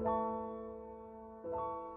Thank you.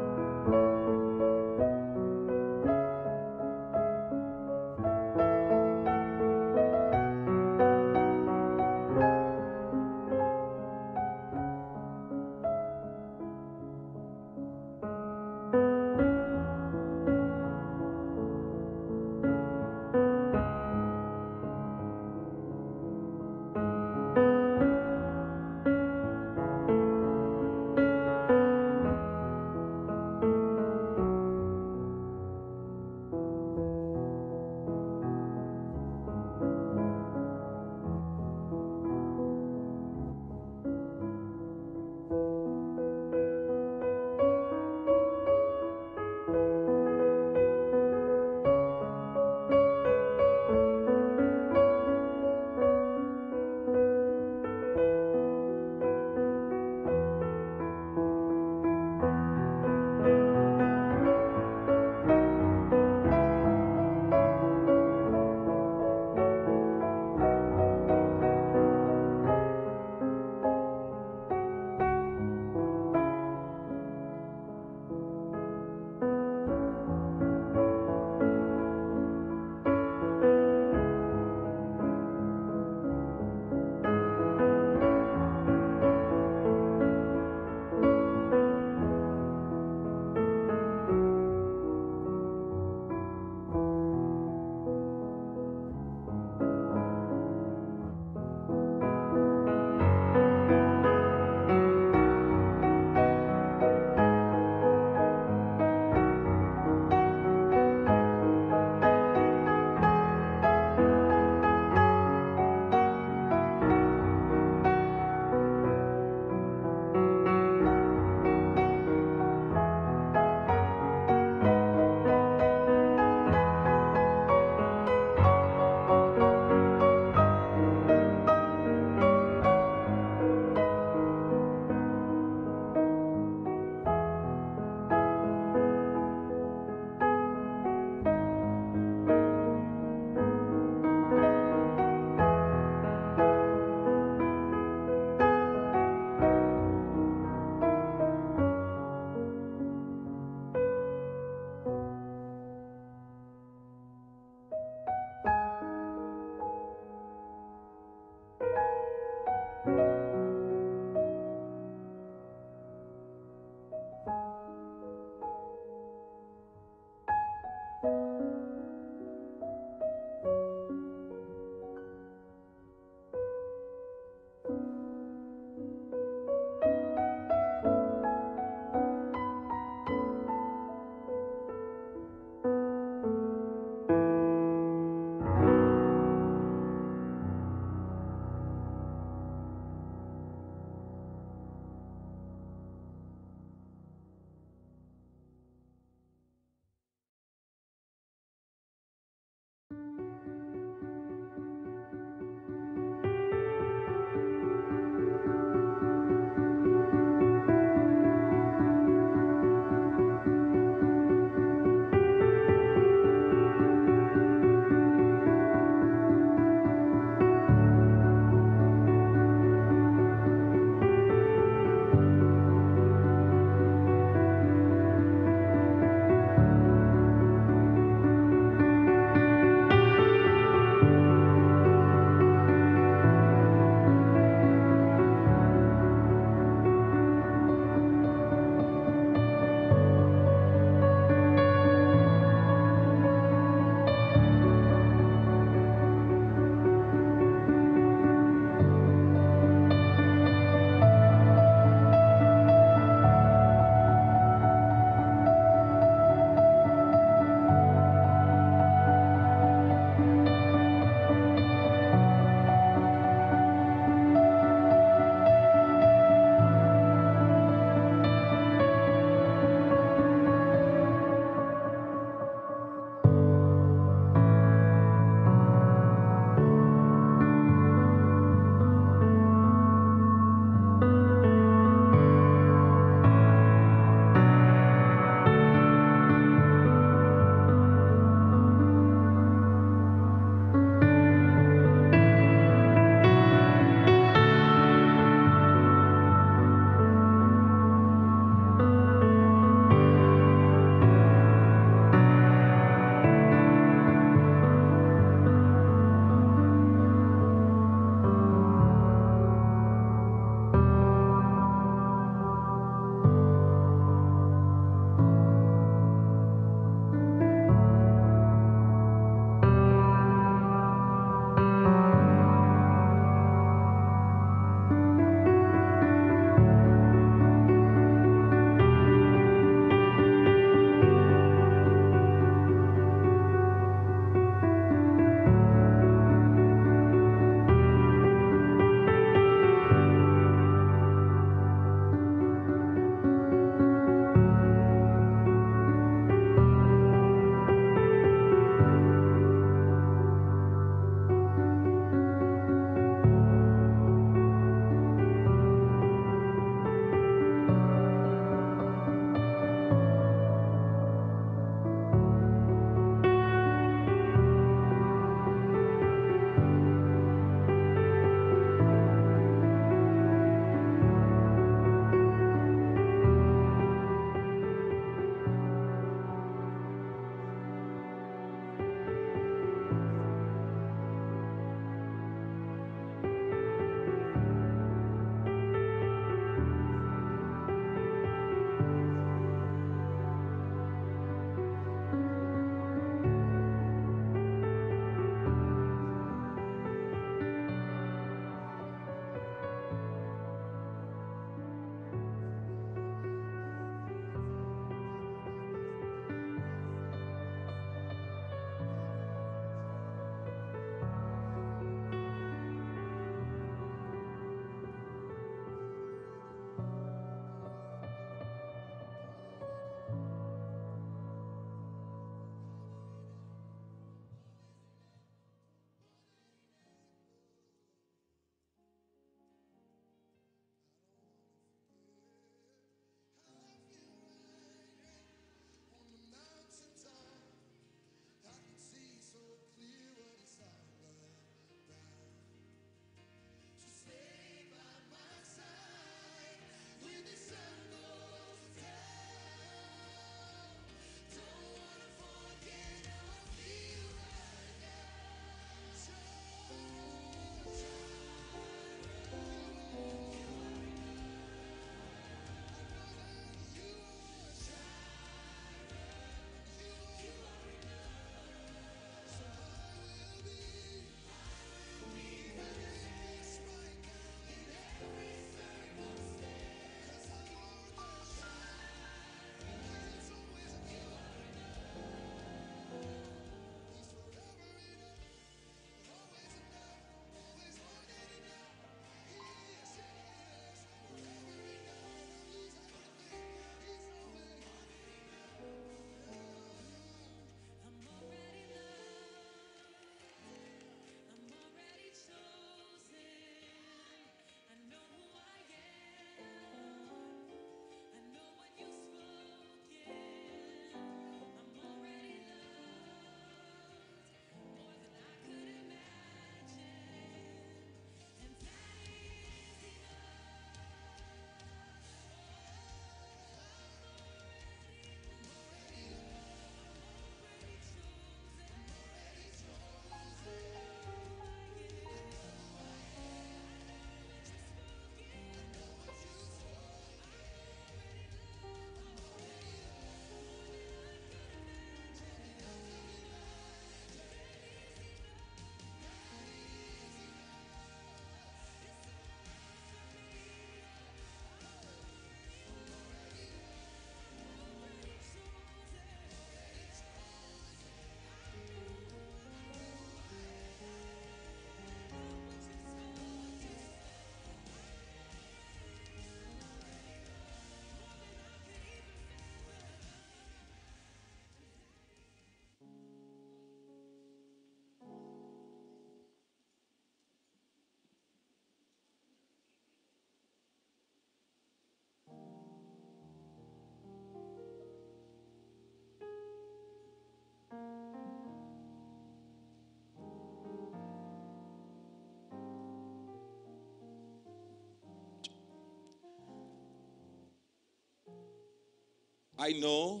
I know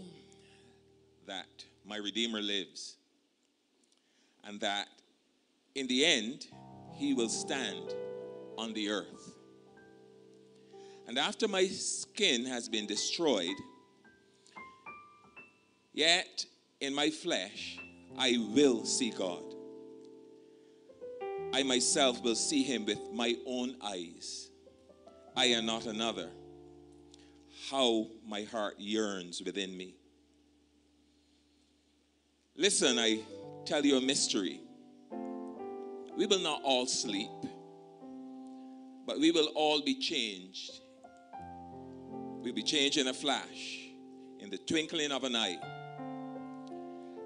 that my Redeemer lives and that in the end, he will stand on the earth. And after my skin has been destroyed, yet in my flesh I will see God. I myself will see him with my own eyes. I am not another. How my heart yearns within me. Listen, I tell you a mystery. We will not all sleep, but we will all be changed. We'll be changed in a flash, in the twinkling of an eye,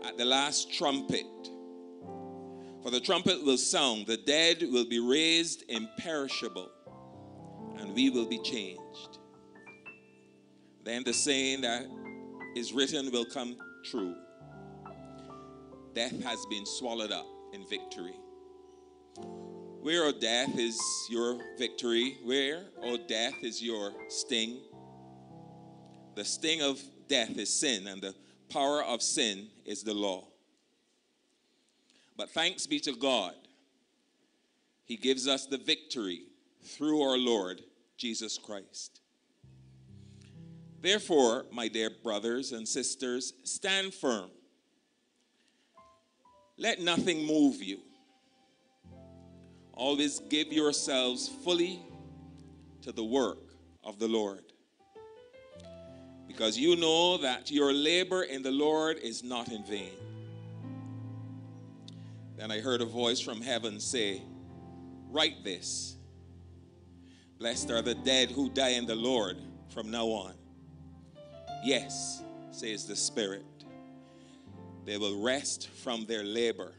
at the last trumpet. For the trumpet will sound, the dead will be raised imperishable, and we will be changed. Then the saying that is written will come true Death has been swallowed up in victory. Where, O death, is your victory? Where, O death, is your sting? The sting of death is sin, and the power of sin is the law. But thanks be to God, He gives us the victory through our Lord Jesus Christ. Therefore, my dear brothers and sisters, stand firm. Let nothing move you. Always give yourselves fully to the work of the Lord. Because you know that your labor in the Lord is not in vain. Then I heard a voice from heaven say, Write this Blessed are the dead who die in the Lord from now on. Yes, says the Spirit. They will rest from their labor,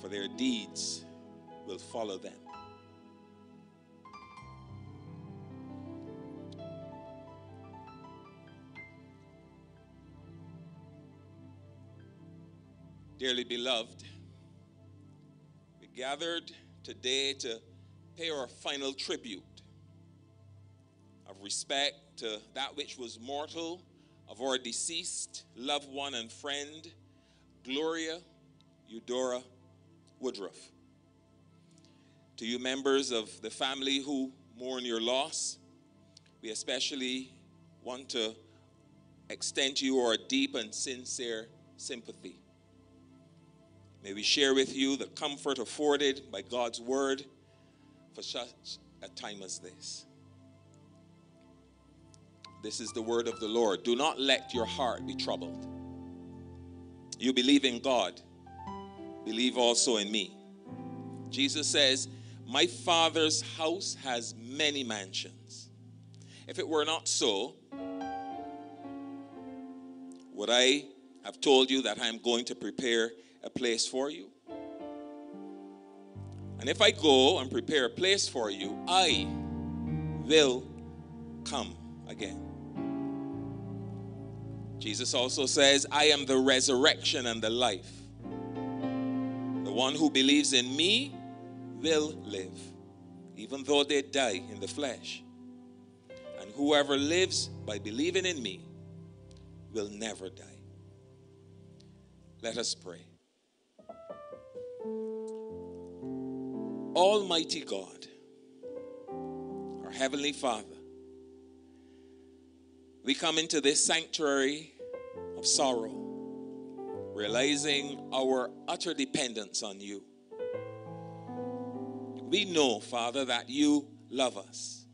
for their deeds will follow them. Dearly beloved, we gathered today to pay our final tribute of respect to that which was mortal of our deceased loved one and friend, Gloria Eudora Woodroffe. To you, members of the family who mourn your loss, we especially want to extend to you our deep and sincere sympathy. May we share with you the comfort afforded by God's word for such a time as this. This is the word of the Lord. Do not let your heart be troubled. You believe in God, believe also in me. Jesus says, my Father's house has many mansions. If it were not so, would I have told you that I'm going to prepare a place for you? And if I go and prepare a place for you, I will come again. Jesus also says, I am the resurrection and the life. The one who believes in me will live, even though they die in the flesh. And whoever lives by believing in me will never die. Let us pray. Almighty God, our Heavenly Father, we come into this sanctuary of sorrow, realizing our utter dependence on you. We know, Father, that you love us.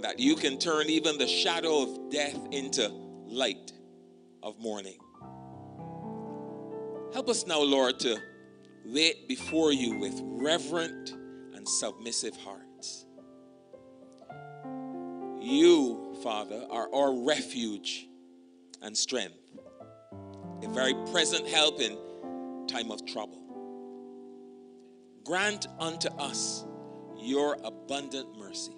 That you can turn even the shadow of death into light of morning. Help us now, Lord, to wait before you with reverent and submissive hearts. You, Father, are our refuge and strength a very present help in time of trouble. Grant unto us your abundant mercy.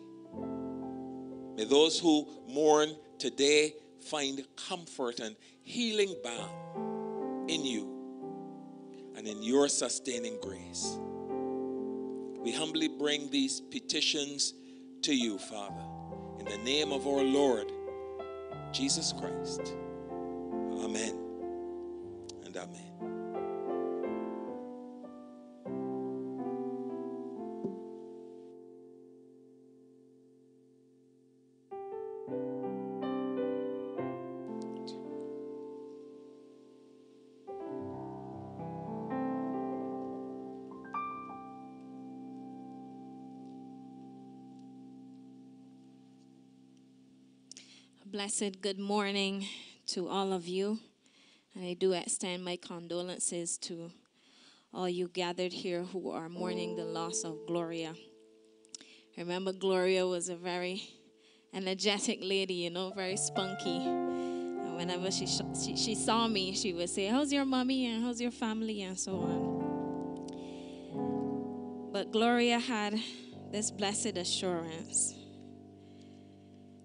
May those who mourn today find comfort and healing balm in you and in your sustaining grace. We humbly bring these petitions to you, Father, in the name of our Lord Jesus Christ. Amen and amen. Blessed good morning to all of you. And I do extend my condolences to all you gathered here who are mourning the loss of Gloria. remember, Gloria was a very energetic lady, you know, very spunky. And whenever she, sh- she, she saw me, she would say, How's your mommy? And how's your family? And so on. But Gloria had this blessed assurance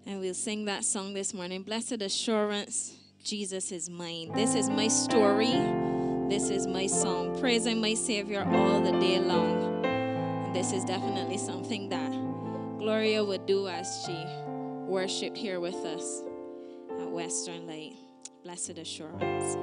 and we'll sing that song this morning. Blessed assurance, Jesus is mine. This is my story. This is my song. Praising my Savior all the day long. And this is definitely something that Gloria would do as she worshiped here with us at Western Light. Blessed assurance.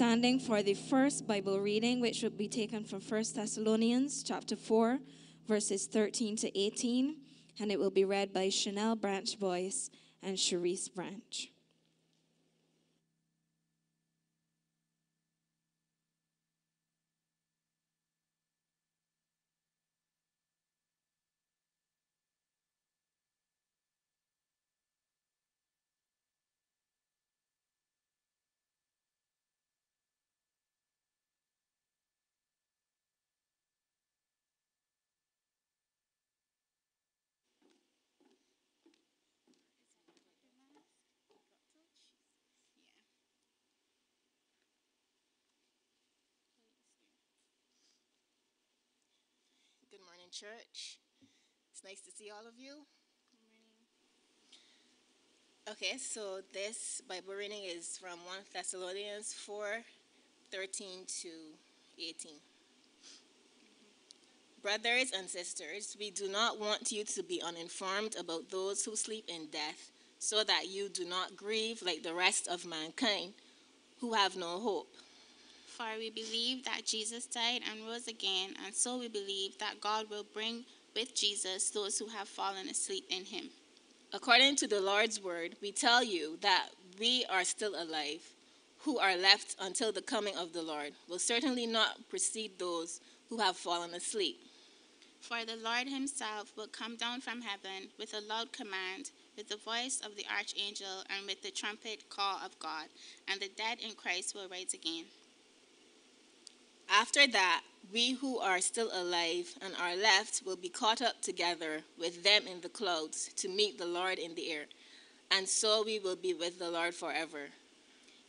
Standing for the first Bible reading, which will be taken from 1 Thessalonians chapter 4, verses 13 to 18, and it will be read by Chanel Branch Boyce and Cherise Branch. Good morning, church. It's nice to see all of you. Okay, so this Bible reading is from 1 Thessalonians 4 13 to 18. Mm-hmm. Brothers and sisters, we do not want you to be uninformed about those who sleep in death, so that you do not grieve like the rest of mankind who have no hope. For we believe that Jesus died and rose again, and so we believe that God will bring with Jesus those who have fallen asleep in him. According to the Lord's word, we tell you that we are still alive, who are left until the coming of the Lord, will certainly not precede those who have fallen asleep. For the Lord himself will come down from heaven with a loud command, with the voice of the archangel, and with the trumpet call of God, and the dead in Christ will rise again. After that, we who are still alive and are left will be caught up together with them in the clouds to meet the Lord in the air, and so we will be with the Lord forever.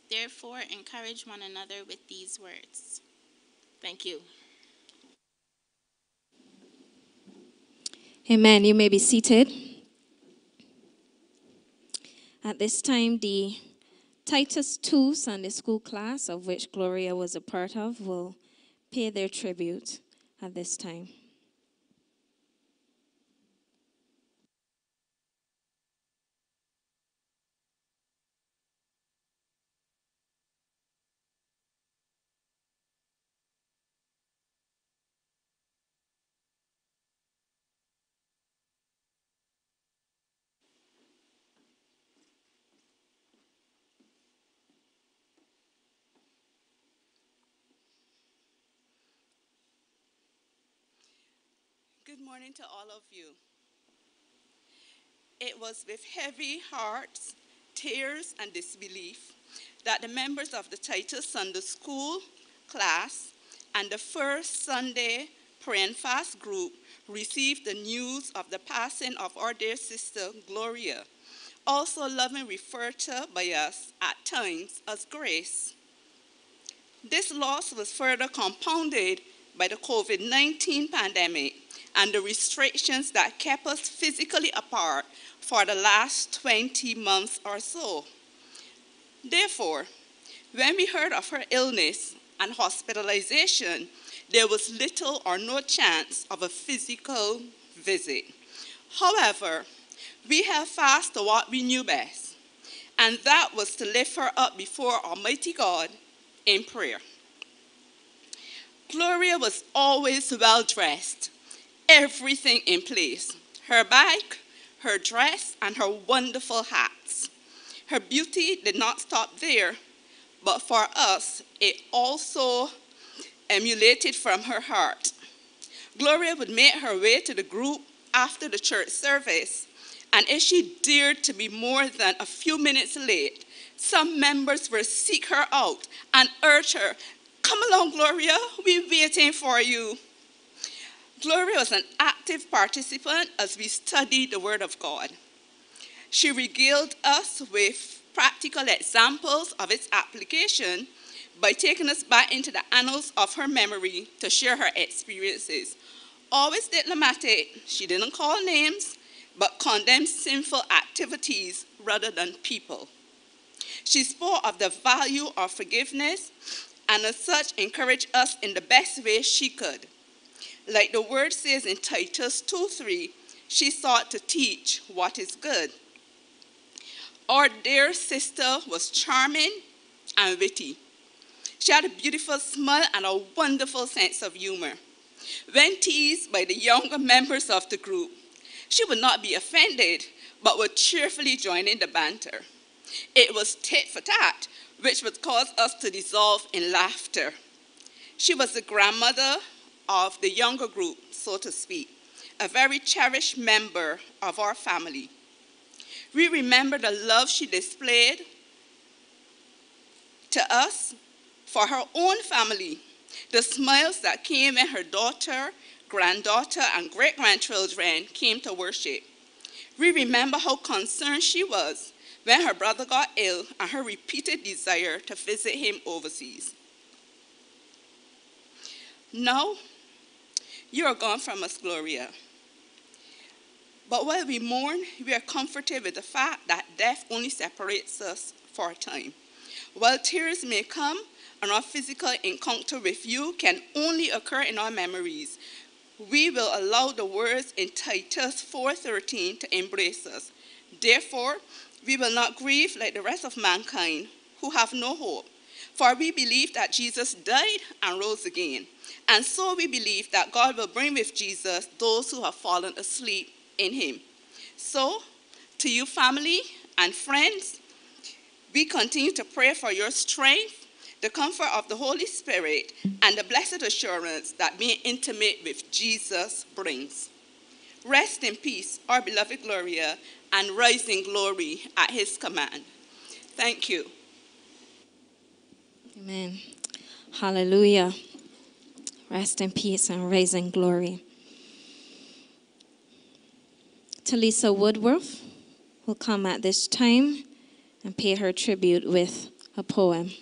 Therefore, encourage one another with these words. Thank you. Amen. You may be seated. At this time, the Titus 2 Sunday school class, of which Gloria was a part of, will pay their tribute at this time. Morning to all of you. It was with heavy hearts, tears, and disbelief that the members of the Titus Sunday School class and the first Sunday prayer and fast group received the news of the passing of our dear sister Gloria, also lovingly referred to by us at times as Grace. This loss was further compounded by the COVID 19 pandemic and the restrictions that kept us physically apart for the last 20 months or so. Therefore, when we heard of her illness and hospitalization, there was little or no chance of a physical visit. However, we held fast to what we knew best, and that was to lift her up before Almighty God in prayer. Gloria was always well dressed, everything in place her bike, her dress, and her wonderful hats. Her beauty did not stop there, but for us, it also emulated from her heart. Gloria would make her way to the group after the church service, and if she dared to be more than a few minutes late, some members would seek her out and urge her, Come along, Gloria, we're waiting for you. Gloria was an active participant as we studied the Word of God. She regaled us with practical examples of its application by taking us back into the annals of her memory to share her experiences. Always diplomatic, she didn't call names, but condemned sinful activities rather than people. She spoke of the value of forgiveness and as such encouraged us in the best way she could. Like the word says in Titus 2:3, she sought to teach what is good. Our dear sister was charming and witty. She had a beautiful smile and a wonderful sense of humor. When teased by the younger members of the group, she would not be offended, but would cheerfully join in the banter. It was tit for tat, which would cause us to dissolve in laughter. She was the grandmother of the younger group, so to speak, a very cherished member of our family. We remember the love she displayed to us for her own family, the smiles that came when her daughter, granddaughter, and great grandchildren came to worship. We remember how concerned she was when her brother got ill and her repeated desire to visit him overseas. Now, you are gone from us, Gloria. But while we mourn, we are comforted with the fact that death only separates us for a time. While tears may come, and our physical encounter with you can only occur in our memories, we will allow the words in Titus 4:13 to embrace us. Therefore, we will not grieve like the rest of mankind who have no hope. For we believe that Jesus died and rose again. And so we believe that God will bring with Jesus those who have fallen asleep in him. So, to you, family and friends, we continue to pray for your strength, the comfort of the Holy Spirit, and the blessed assurance that being intimate with Jesus brings. Rest in peace, our beloved Gloria, and rise in glory at his command. Thank you. Amen. Hallelujah. Rest in peace and raise in glory. Talisa Woodworth will come at this time and pay her tribute with a poem.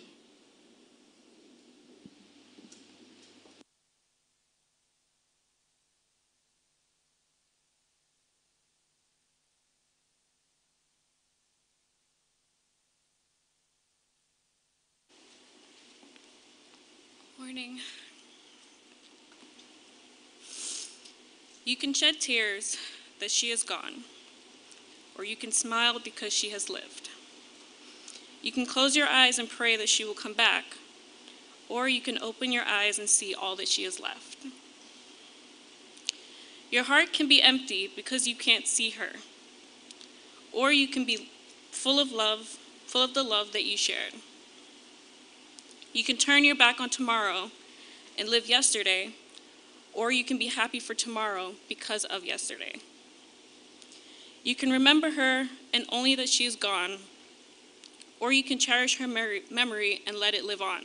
Morning. You can shed tears that she is gone, or you can smile because she has lived. You can close your eyes and pray that she will come back, or you can open your eyes and see all that she has left. Your heart can be empty because you can't see her, or you can be full of love, full of the love that you shared. You can turn your back on tomorrow and live yesterday, or you can be happy for tomorrow because of yesterday. You can remember her and only that she is gone, or you can cherish her memory and let it live on.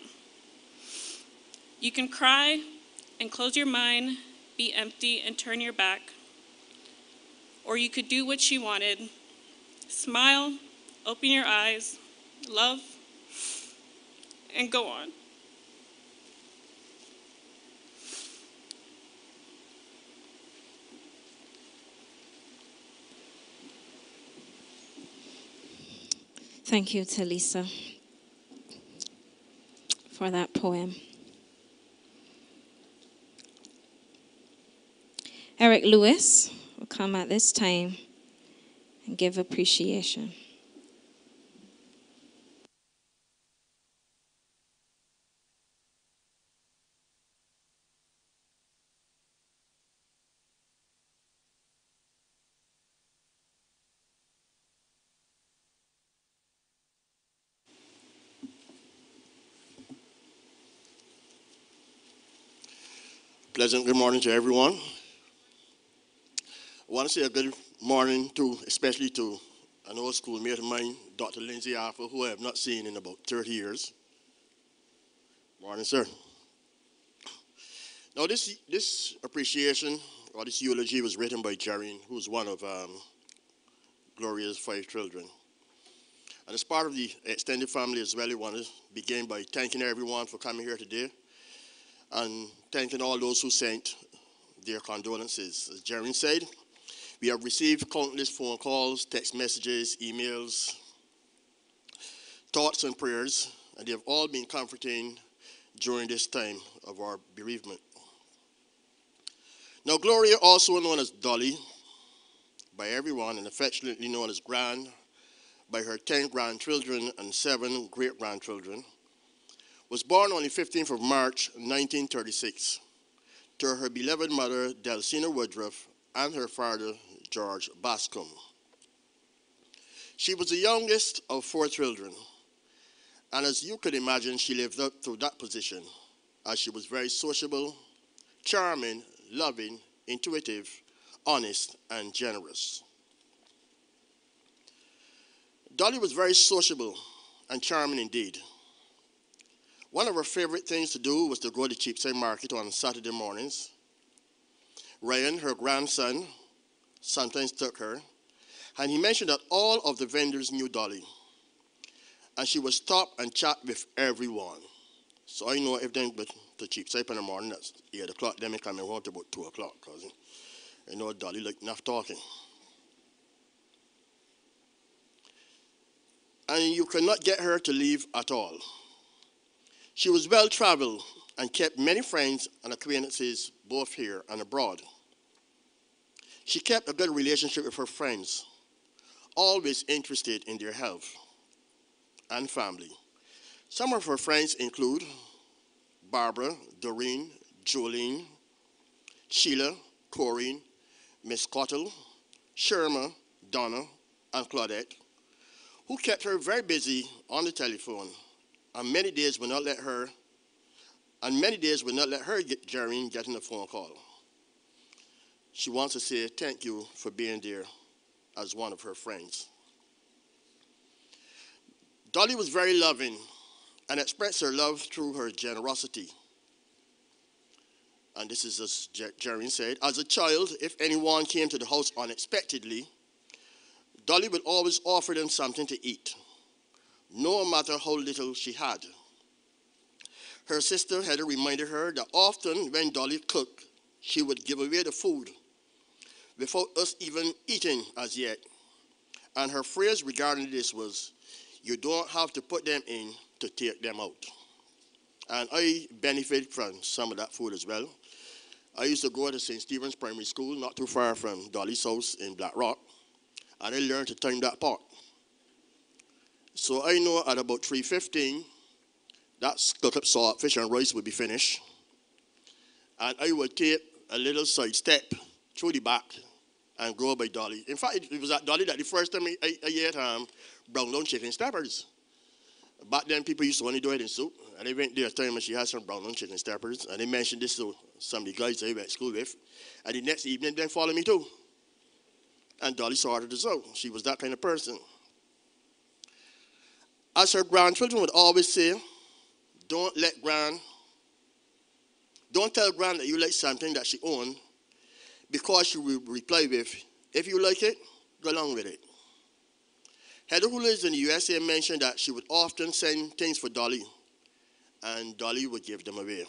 You can cry and close your mind, be empty and turn your back, or you could do what she wanted smile, open your eyes, love, and go on. Thank you, Talisa, for that poem. Eric Lewis will come at this time and give appreciation. Pleasant good morning to everyone. I want to say a good morning to, especially to an old schoolmate of mine, Dr. Lindsay Arthur, who I have not seen in about 30 years. Morning, sir. Now, this, this appreciation or this eulogy was written by Jareen, who's one of um, Gloria's five children. And as part of the extended family as well, I want to begin by thanking everyone for coming here today and thanking all those who sent their condolences. As Jeremy said, we have received countless phone calls, text messages, emails, thoughts, and prayers, and they have all been comforting during this time of our bereavement. Now, Gloria, also known as Dolly by everyone and affectionately known as Grand by her 10 grandchildren and 7 great grandchildren, was born on the 15th of March 1936 to her beloved mother, Delcina Woodroffe, and her father, George Bascom. She was the youngest of four children, and as you could imagine, she lived up to that position, as she was very sociable, charming, loving, intuitive, honest, and generous. Dolly was very sociable and charming indeed. One of her favorite things to do was to go to Cheapside Market on Saturday mornings. Ryan, her grandson, sometimes took her, and he mentioned that all of the vendors knew Dolly. And she would stop and chat with everyone. So I know if they but to Cheapside in the morning, that's 8 o'clock, then I come home about 2 o'clock, because I know Dolly like enough talking. And you cannot get her to leave at all. She was well traveled and kept many friends and acquaintances both here and abroad. She kept a good relationship with her friends, always interested in their health and family. Some of her friends include Barbara, Doreen, Jolene, Sheila, Corinne, Miss Cottle, Sherma, Donna, and Claudette, who kept her very busy on the telephone, and many days would not let her, and many days would not let her get Jerry getting a phone call. She wants to say thank you for being there as one of her friends. Dolly was very loving and expressed her love through her generosity. And this is as Jerry said, as a child, if anyone came to the house unexpectedly, Dolly would always offer them something to eat, no matter how little she had. Her sister had reminded her that often when Dolly cooked, she would give away the food without us even eating as yet. And her phrase regarding this was, You don't have to put them in to take them out. And I benefit from some of that food as well. I used to go to St. Stephen's Primary School, not too far from Dolly's house in Black Rock and I learned to time that pot. So I know at about 3.15, that cooked salt, fish and rice would be finished. And I would take a little side step through the back and go by Dolly. In fact, it was at Dolly that the first time I, I, I ate um, brown down chicken steppers. Back then, people used to only do it in soup. And I went there a time and she had some brown down chicken steppers. And they mentioned this to some of the guys I went to school with. And the next evening, they followed me too. And Dolly her as well. She was that kind of person. As her grandchildren would always say, don't let grand, don't tell grand that you like something that she owned because she will reply with, if you like it, go along with it. Heather, who lives in the USA, mentioned that she would often send things for Dolly, and Dolly would give them away.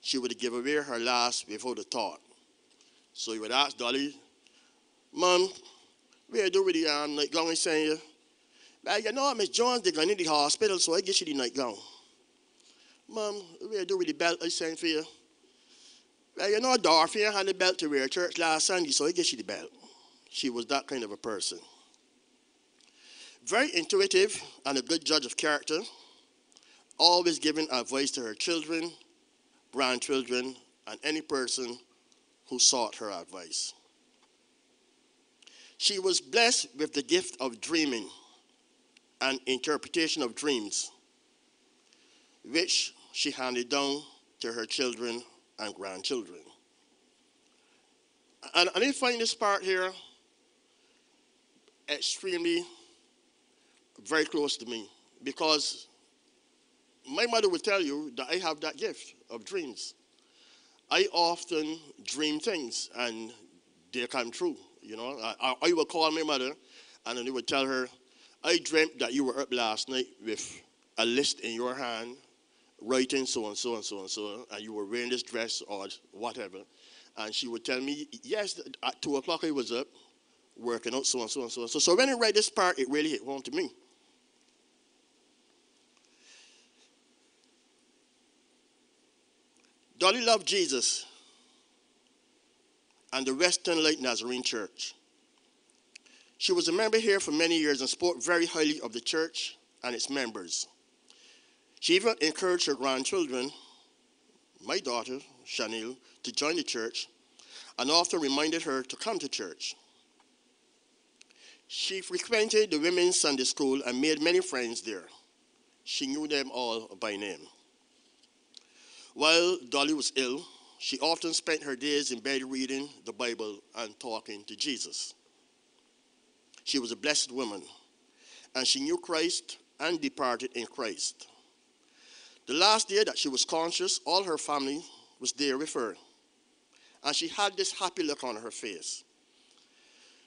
She would give away her last before the thought. So you would ask Dolly, Mom, where do with the um, nightgown I send you? Well, you know, Miss Jones, they're going to the hospital, so I get you the nightgown. Mom, where do with the belt I sent for you? Well, you know, Dorothy had the belt to wear church last Sunday, so I get you the belt. She was that kind of a person. Very intuitive and a good judge of character, always giving advice to her children, grandchildren, and any person who sought her advice. She was blessed with the gift of dreaming and interpretation of dreams, which she handed down to her children and grandchildren. And, I find this part here extremely very close to me because my mother would tell you that I have that gift of dreams. I often dream things and they come true. You know, I, I would call my mother and then he would tell her, I dreamt that you were up last night with a list in your hand, writing so and so and so and so, and you were wearing this dress or whatever. And she would tell me, yes, at 2 o'clock I was up working out so and so and so. So, so when I read this part, it really hit home to me. Dolly loved Jesus and the Western Light Nazarene Church. She was a member here for many years and spoke very highly of the church and its members. She even encouraged her grandchildren, my daughter, Chanel, to join the church and often reminded her to come to church. She frequented the women's Sunday school and made many friends there. She knew them all by name. While Dolly was ill, she often spent her days in bed reading the Bible and talking to Jesus. She was a blessed woman, and she knew Christ and departed in Christ. The last day that she was conscious, all her family was there with her, and she had this happy look on her face.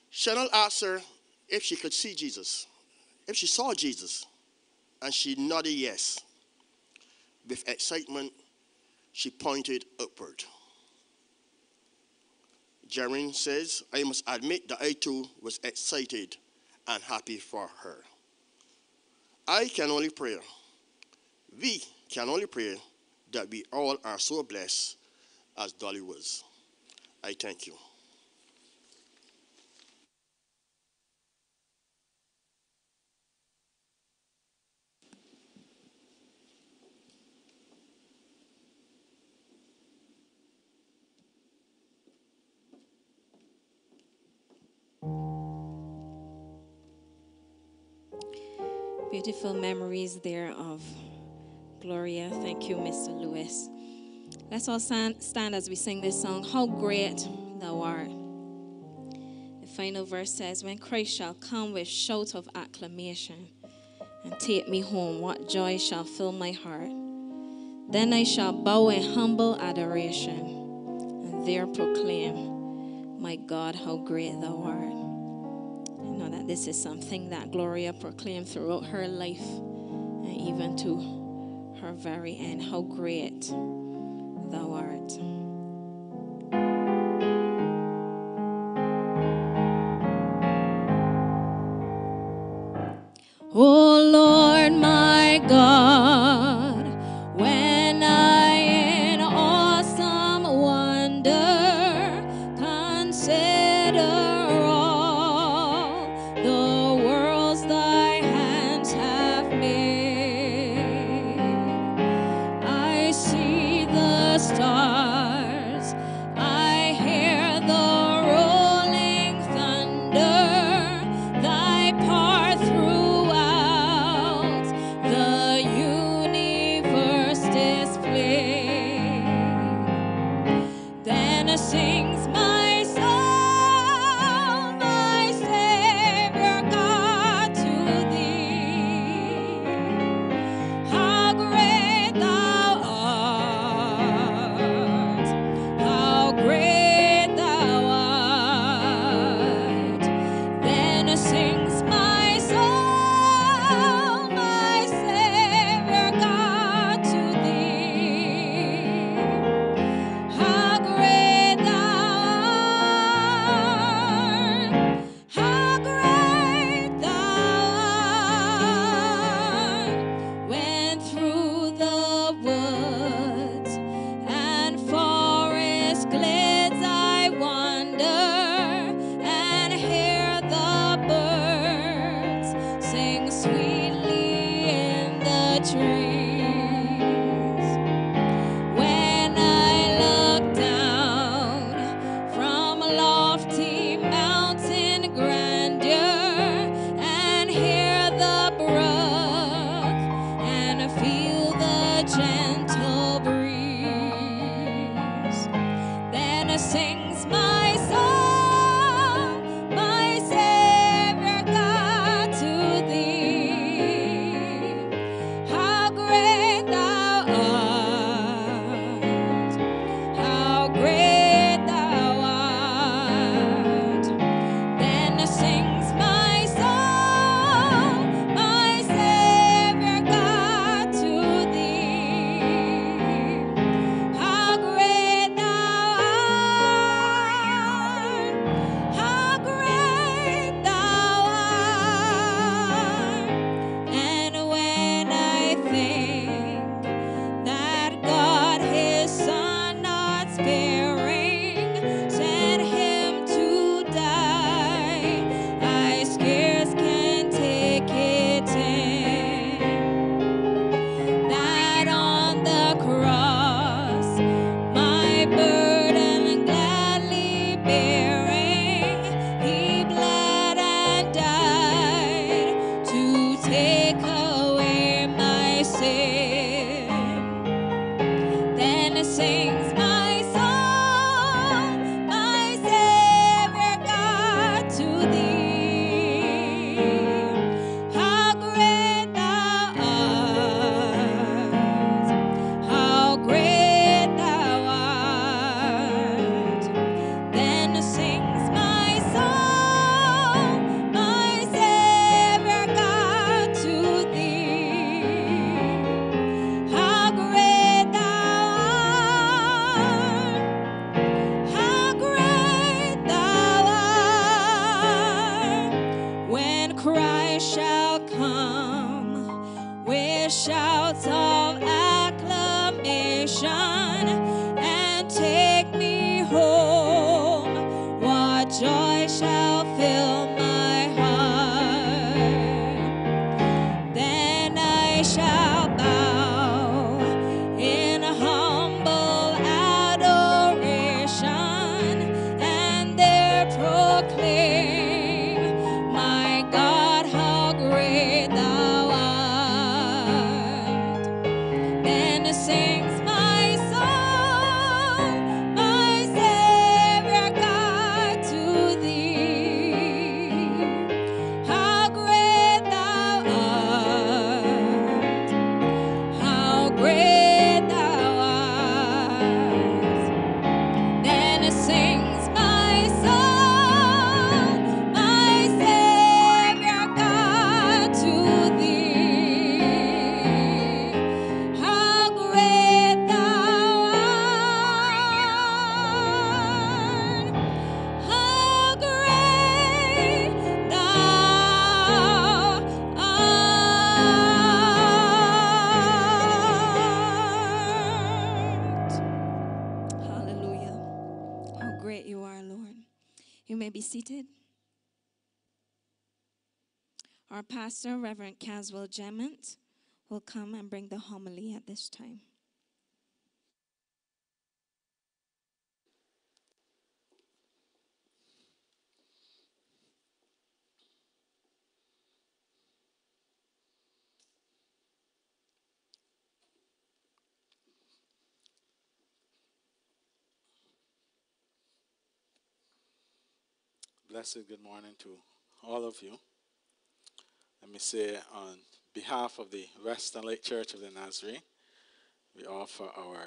Chanel asked her if she could see Jesus, if she saw Jesus, and she nodded yes. With excitement, she pointed upward. Jaren says, I must admit that I too was excited and happy for her. I can only pray, we can only pray that we all are so blessed as Dolly was. I thank you. Beautiful memories there of Gloria. Thank you, Mr. Lewis. Let's all stand, as we sing this song, How Great Thou Art. The final verse says, When Christ shall come with shout of acclamation and take me home, what joy shall fill my heart. Then I shall bow in humble adoration and there proclaim, My God, how great thou art I know that this is something that Gloria proclaimed throughout her life and even to her very end. How great thou art. Oh Lord, my God, seated. Our pastor, Reverend Caswell Gemmont, will come and bring the homily at this time. Blessed good morning to all of you. Let me say on behalf of the Western Lake Church of the Nazarene, we offer our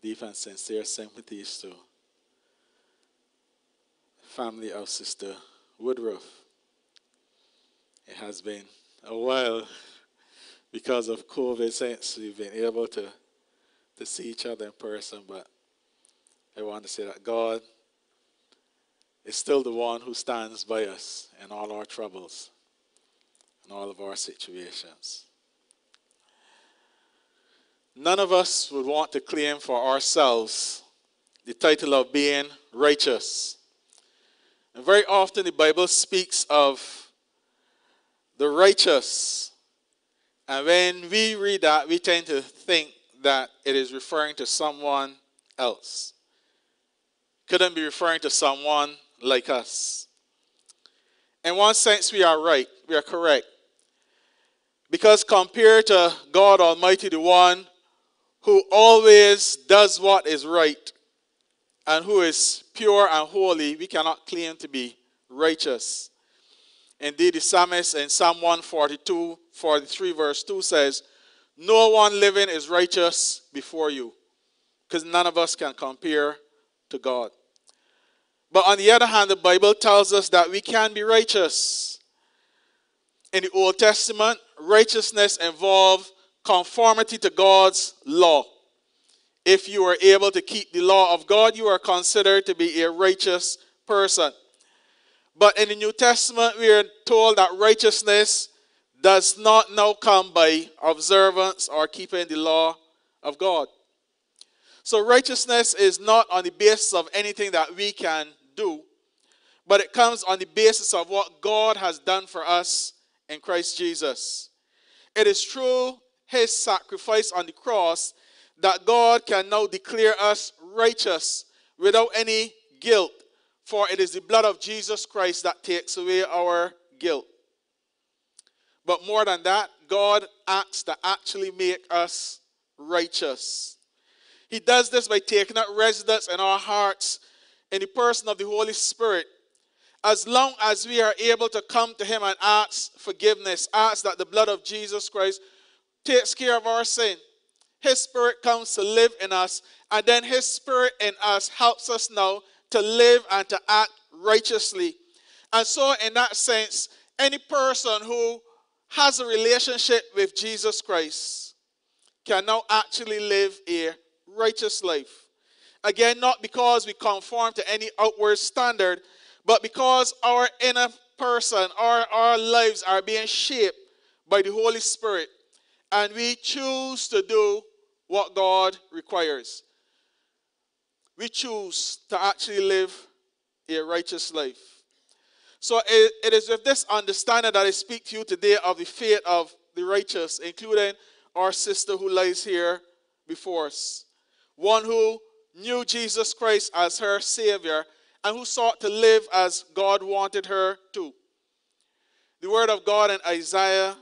deep and sincere sympathies to family of Sister Woodroffe. It has been a while because of COVID since we've been able to, to see each other in person, but I want to say that God is still the one who stands by us in all our troubles and all of our situations. None of us would want to claim for ourselves the title of being righteous. And very often the Bible speaks of the righteous. And when we read that, we tend to think that it is referring to someone else. Couldn't be referring to someone like us. In one sense, we are right, we are correct. Because compared to God Almighty, the one who always does what is right and who is pure and holy, we cannot claim to be righteous. Indeed, the psalmist in Psalm 142, 43, verse 2 says, No one living is righteous before you, because none of us can compare to God. But on the other hand, the Bible tells us that we can be righteous. In the Old Testament, righteousness involved conformity to God's law. If you are able to keep the law of God, you are considered to be a righteous person. But in the New Testament, we are told that righteousness does not now come by observance or keeping the law of God. So righteousness is not on the basis of anything that we can do, but it comes on the basis of what God has done for us in Christ Jesus. It is through his sacrifice on the cross that God can now declare us righteous without any guilt, for it is the blood of Jesus Christ that takes away our guilt. But more than that, God acts to actually make us righteous. He does this by taking up residence in our hearts in the person of the Holy Spirit. As long as we are able to come to Him and ask forgiveness, ask that the blood of Jesus Christ takes care of our sin, His Spirit comes to live in us, and then His Spirit in us helps us now to live and to act righteously. And so, in that sense, any person who has a relationship with Jesus Christ can now actually live a righteous life. Again, not because we conform to any outward standard, but because our inner person, our, our lives are being shaped by the Holy Spirit, and we choose to do what God requires. We choose to actually live a righteous life. So it, it is with this understanding that I speak to you today of the fate of the righteous, including our sister who lies here before us. One who knew Jesus Christ as her Savior and who sought to live as God wanted her to. The word of God in Isaiah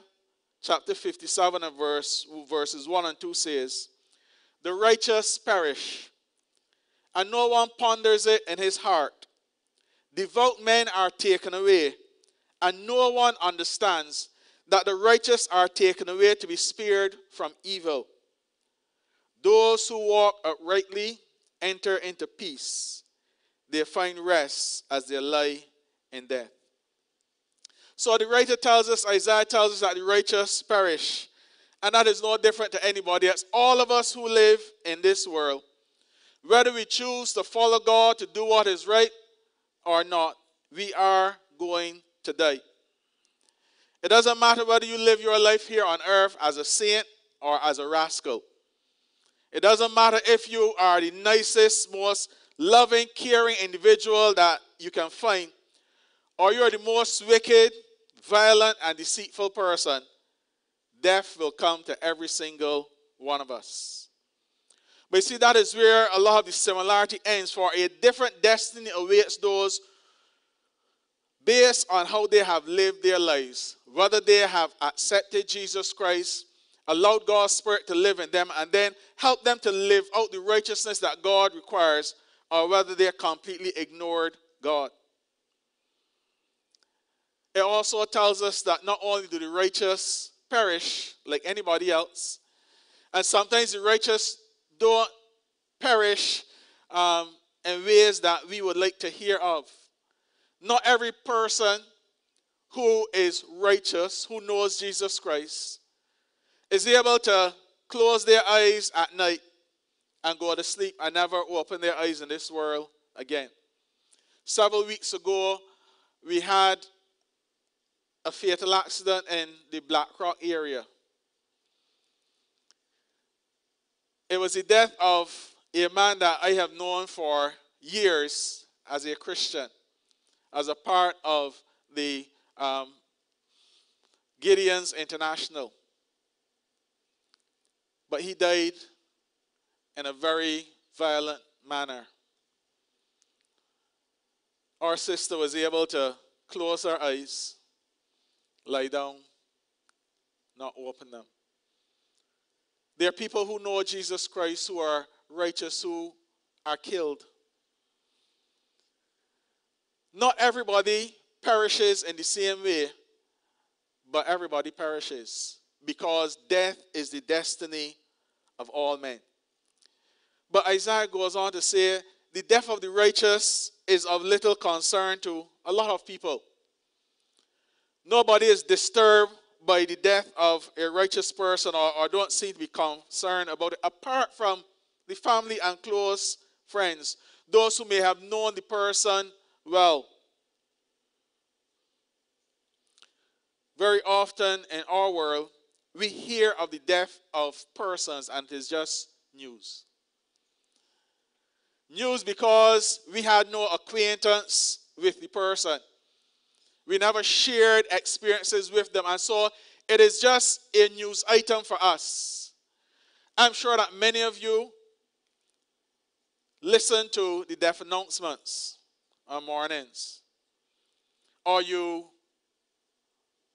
chapter 57 and verse, verses 1 and 2 says, The righteous perish, and no one ponders it in his heart. Devout men are taken away, and no one understands that the righteous are taken away to be spared from evil. Those who walk uprightly enter into peace. They find rest as they lie in death. So the writer tells us, Isaiah tells us that the righteous perish. And that is no different to anybody else. All of us who live in this world, whether we choose to follow God to do what is right or not, we are going to die. It doesn't matter whether you live your life here on earth as a saint or as a rascal. It doesn't matter if you are the nicest, most loving, caring individual that you can find, or you are the most wicked, violent, and deceitful person. Death will come to every single one of us. But you see, that is where a lot of the similarity ends, for a different destiny awaits those based on how they have lived their lives, whether they have accepted Jesus Christ, allowed God's Spirit to live in them, and then help them to live out the righteousness that God requires, or whether they completely ignored God. It also tells us that not only do the righteous perish like anybody else, and sometimes the righteous don't perish um, in ways that we would like to hear of. Not every person who is righteous, who knows Jesus Christ, is able to close their eyes at night and go to sleep and never open their eyes in this world again. Several weeks ago, we had a fatal accident in the Black Rock area. It was the death of a man that I have known for years as a Christian, as a part of the um, Gideon's International. But he died in a very violent manner. Our sister was able to close her eyes, lie down, not open them. There are people who know Jesus Christ who are righteous who are killed. Not everybody perishes in the same way, but everybody perishes because death is the destiny of all men. But Isaiah goes on to say the death of the righteous is of little concern to a lot of people. Nobody is disturbed by the death of a righteous person or, or don't seem to be concerned about it, apart from the family and close friends, those who may have known the person well. Very often in our world, we hear of the death of persons and it is just news. News because we had no acquaintance with the person. We never shared experiences with them. And so it is just a news item for us. I'm sure that many of you listen to the death announcements on mornings. Or you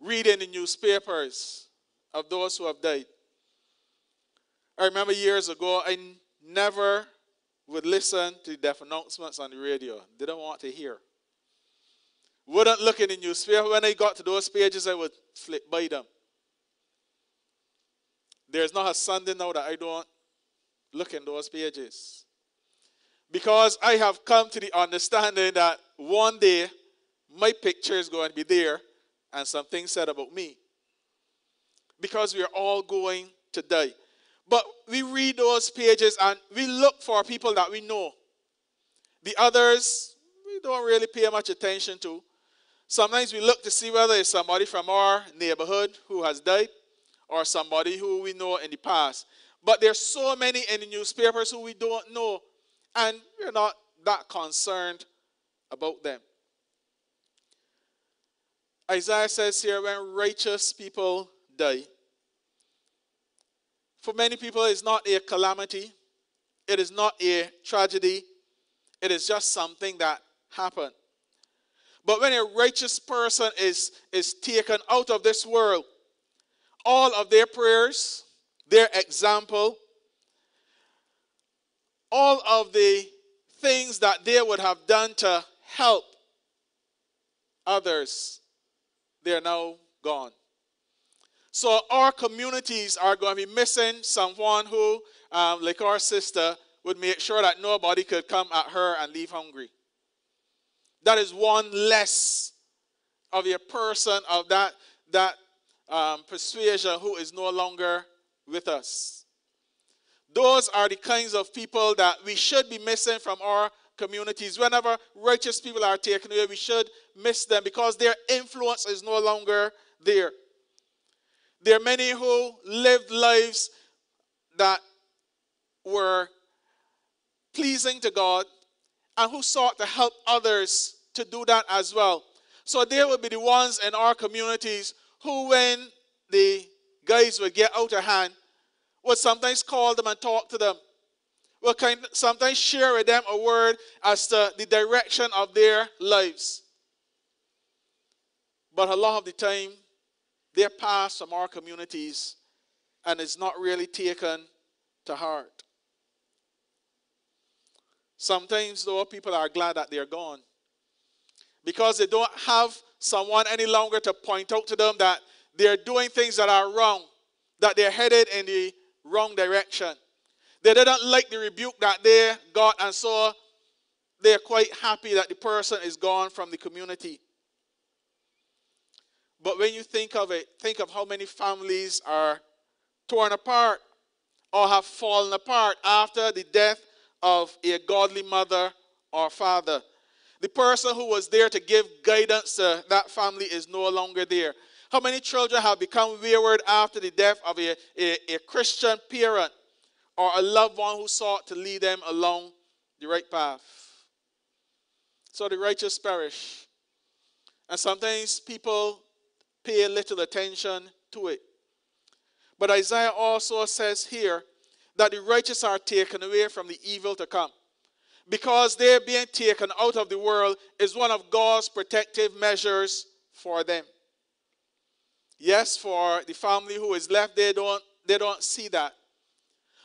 read in the newspapers of those who have died. I remember years ago, I never would listen to death announcements on the radio. Didn't want to hear. Wouldn't look in the newspaper. When I got to those pages, I would flip by them. There's not a Sunday now that I don't look in those pages. Because I have come to the understanding that one day my picture is going to be there and something said about me. Because we are all going to die. But we read those pages and we look for people that we know. The others, we don't really pay much attention to. Sometimes we look to see whether it's somebody from our neighborhood who has died or somebody who we know in the past. But there's so many in the newspapers who we don't know, and we're not that concerned about them. Isaiah says here when righteous people die, for many people, it's not a calamity, it is not a tragedy, it is just something that happened. But when a righteous person is, is taken out of this world, all of their prayers, their example, all of the things that they would have done to help others, they're now gone. So our communities are going to be missing someone who, um, like our sister, would make sure that nobody could come at her and leave hungry. That is one less of a person of that, that um, persuasion who is no longer with us. Those are the kinds of people that we should be missing from our communities. Whenever righteous people are taken away, we should miss them because their influence is no longer there. There are many who lived lives that were pleasing to God and who sought to help others to do that as well. So they would be the ones in our communities who, when the guys would get out of hand, would sometimes call them and talk to them. Would sometimes share with them a word as to the direction of their lives. But a lot of the time, they're passed from our communities and is not really taken to heart. Sometimes, though, people are glad that they're gone because they don't have someone any longer to point out to them that they're doing things that are wrong, that they're headed in the wrong direction. They didn't like the rebuke that they got, and so they're quite happy that the person is gone from the community. But when you think of it, think of how many families are torn apart or have fallen apart after the death of a godly mother or father. The person who was there to give guidance to that family is no longer there. How many children have become wayward after the death of a, a, a Christian parent or a loved one who sought to lead them along the right path? So the righteous perish. And sometimes people pay little attention to it. But Isaiah also says here that the righteous are taken away from the evil to come. Because they're being taken out of the world is one of God's protective measures for them. Yes, for the family who is left, they don't, they don't see that.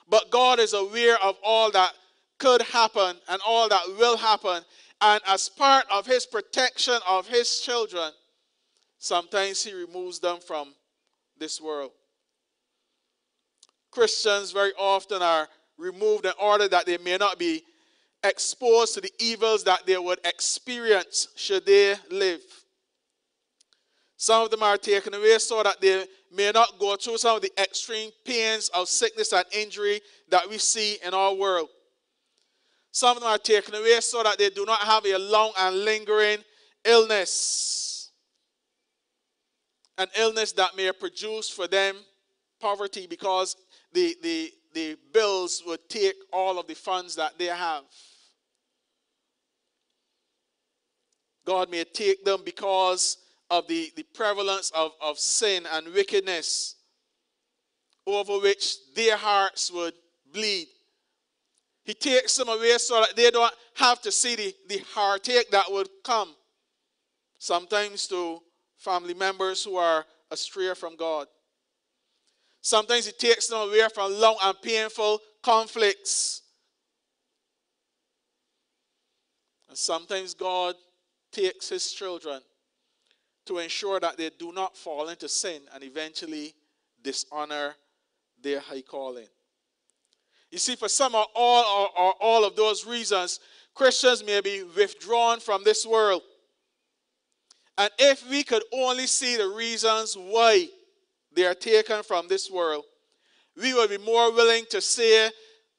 But God is aware of all that could happen and all that will happen. And as part of his protection of his children, Sometimes he removes them from this world. Christians very often are removed in order that they may not be exposed to the evils that they would experience should they live. Some of them are taken away so that they may not go through some of the extreme pains of sickness and injury that we see in our world. Some of them are taken away so that they do not have a long and lingering illness an illness that may produce for them poverty because the, the, the bills would take all of the funds that they have. God may take them because of the, the prevalence of, of sin and wickedness over which their hearts would bleed. He takes them away so that they don't have to see the, the heartache that would come sometimes to family members who are astray from God. Sometimes He takes them away from long and painful conflicts. And sometimes God takes His children to ensure that they do not fall into sin and eventually dishonor their high calling. You see, for some or all or, or all of those reasons, Christians may be withdrawn from this world. And if we could only see the reasons why they are taken from this world, we would be more willing to say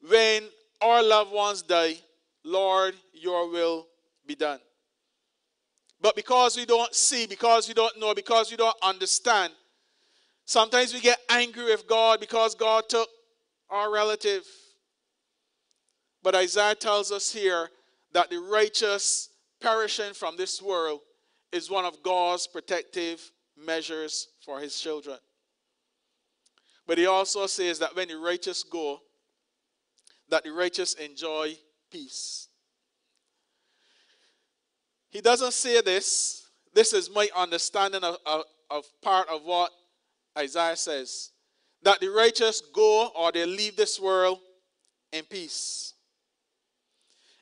when our loved ones die, Lord, your will be done. But because we don't see, because we don't know, because we don't understand, sometimes we get angry with God because God took our relative. But Isaiah tells us here that the righteous perishing from this world is one of God's protective measures for his children. But he also says that when the righteous go, that the righteous enjoy peace. He doesn't say this. This is my understanding of, of, of part of what Isaiah says. That the righteous go or they leave this world in peace.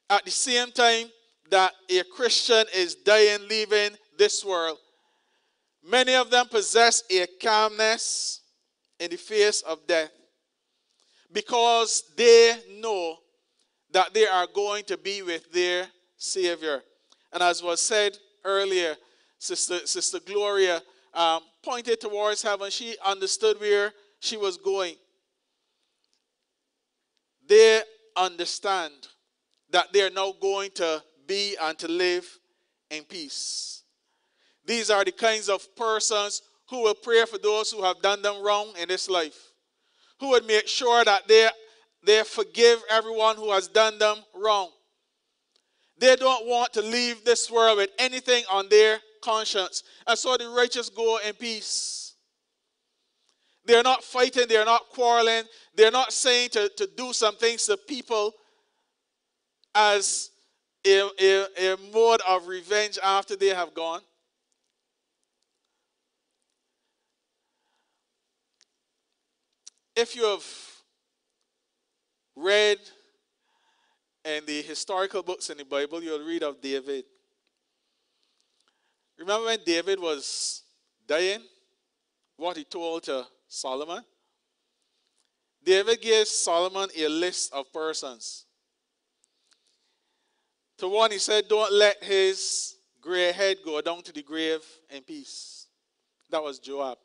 At the same time that a Christian is dying, leaving this world, many of them possess a calmness in the face of death because they know that they are going to be with their Savior. And as was said earlier, Sister, Sister Gloria um, pointed towards heaven. She understood where she was going. They understand that they are now going to be and to live in peace. These are the kinds of persons who will pray for those who have done them wrong in this life, who would make sure that they, they forgive everyone who has done them wrong. They don't want to leave this world with anything on their conscience. And so the righteous go in peace. They're not fighting, they're not quarreling, they're not saying to, to do some things to people as a, a, a mode of revenge after they have gone. If you have read in the historical books in the Bible, you'll read of David. Remember when David was dying? What he told to Solomon? David gave Solomon a list of persons to one, he said, Don't let his gray head go down to the grave in peace. That was Joab.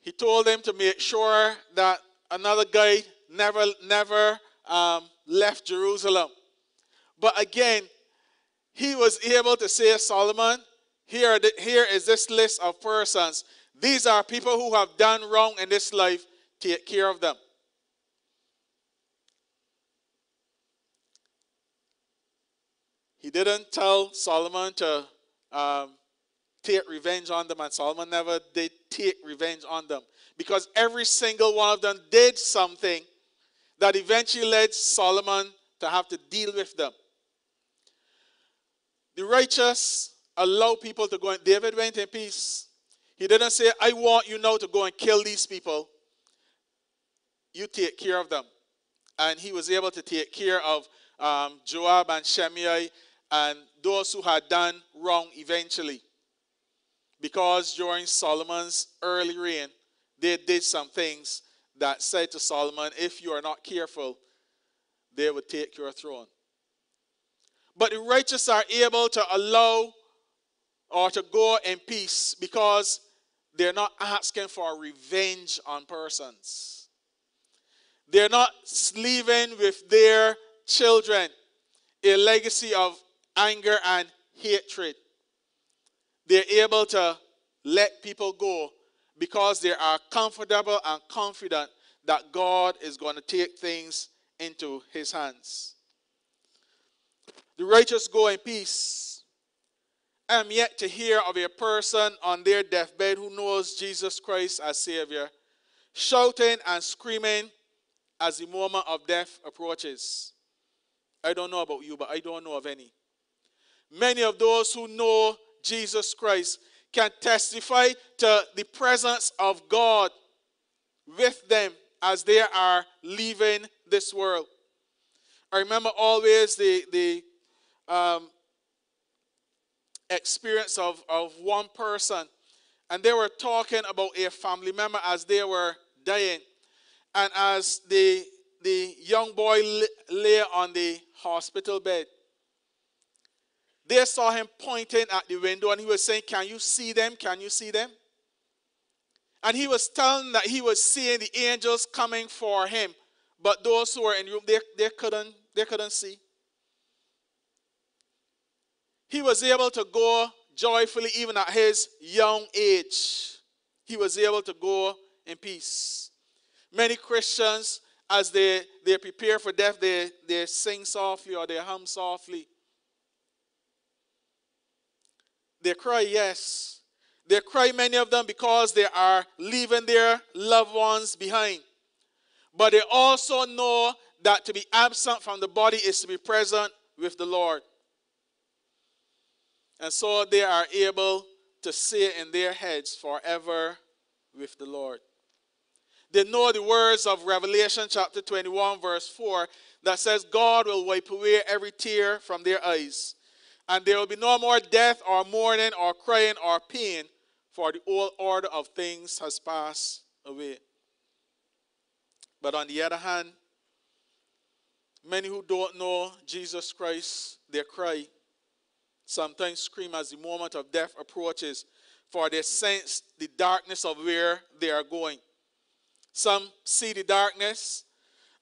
He told him to make sure that another guy never, never um, left Jerusalem. But again, he was able to say, Solomon, here, here is this list of persons. These are people who have done wrong in this life. Take care of them. He didn't tell Solomon to um, take revenge on them, and Solomon never did take revenge on them because every single one of them did something that eventually led Solomon to have to deal with them. The righteous allow people to go in. David went in peace. He didn't say, I want you now to go and kill these people. You take care of them. And he was able to take care of um, Joab and Shimei and those who had done wrong eventually. Because during Solomon's early reign, they did some things that said to Solomon, if you are not careful, they would take your throne. But the righteous are able to allow or to go in peace because they're not asking for revenge on persons. They're not leaving with their children a legacy of anger and hatred. They're able to let people go because they are comfortable and confident that God is going to take things into his hands. The righteous go in peace. I am yet to hear of a person on their deathbed who knows Jesus Christ as Savior, shouting and screaming as the moment of death approaches. I don't know about you, but I don't know of any. Many of those who know Jesus Christ can testify to the presence of God with them as they are leaving this world. I remember always the, the um, experience of, of one person, and they were talking about a family member as they were dying. And as the, the young boy lay on the hospital bed, they saw him pointing at the window and he was saying, Can you see them? Can you see them? And he was telling that he was seeing the angels coming for him, but those who were in the room, they, they, couldn't, they couldn't see. He was able to go joyfully even at his young age. He was able to go in peace. Many Christians, as they, they prepare for death, they, they sing softly or they hum softly. They cry, yes. They cry, many of them, because they are leaving their loved ones behind. But they also know that to be absent from the body is to be present with the Lord. And so they are able to say in their heads, forever with the Lord. They know the words of Revelation chapter 21, verse 4, that says, God will wipe away every tear from their eyes and there will be no more death or mourning or crying or pain, for the old order of things has passed away. But on the other hand, many who don't know Jesus Christ, they cry, sometimes scream as the moment of death approaches, for they sense the darkness of where they are going. Some see the darkness,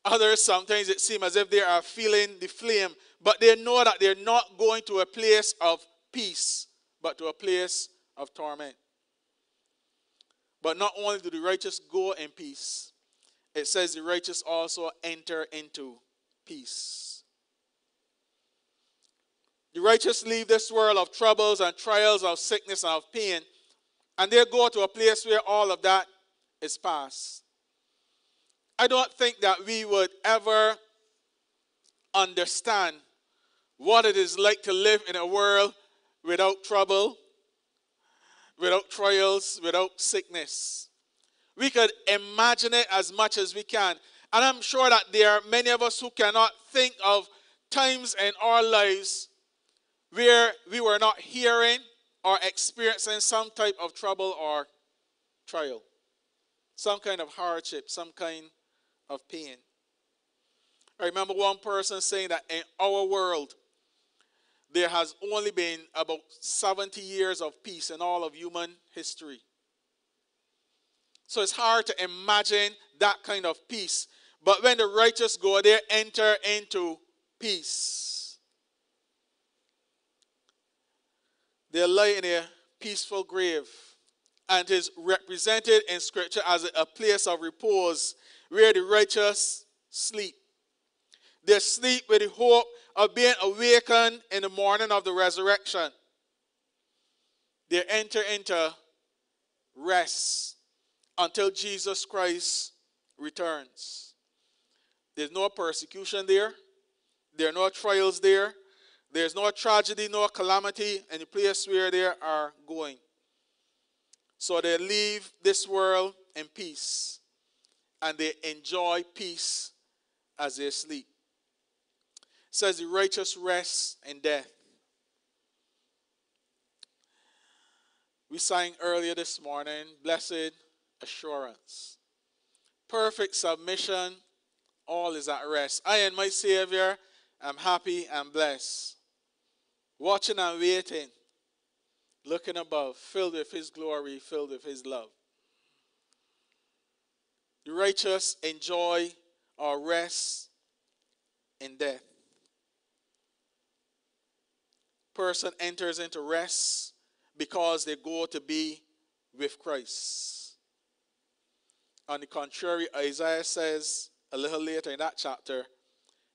others sometimes it seems as if they are feeling the flame but they know that they're not going to a place of peace, but to a place of torment. But not only do the righteous go in peace, it says the righteous also enter into peace. The righteous leave this world of troubles and trials, of sickness and of pain, and they go to a place where all of that is past. I don't think that we would ever understand what it is like to live in a world without trouble, without trials, without sickness. We could imagine it as much as we can. And I'm sure that there are many of us who cannot think of times in our lives where we were not hearing or experiencing some type of trouble or trial, some kind of hardship, some kind of pain. I remember one person saying that in our world, there has only been about 70 years of peace in all of human history. So it's hard to imagine that kind of peace. But when the righteous go they enter into peace. They lie in a peaceful grave and is represented in Scripture as a place of repose where the righteous sleep. They sleep with the hope of being awakened in the morning of the resurrection. They enter into rest until Jesus Christ returns. There's no persecution there. There are no trials there. There's no tragedy, no calamity in the place where they are going. So they leave this world in peace and they enjoy peace as they sleep says the righteous rest in death. We sang earlier this morning, blessed assurance. Perfect submission, all is at rest. I and my Savior am happy and blessed. Watching and waiting, looking above, filled with His glory, filled with His love. The righteous enjoy our rest in death person enters into rest because they go to be with Christ. On the contrary, Isaiah says a little later in that chapter,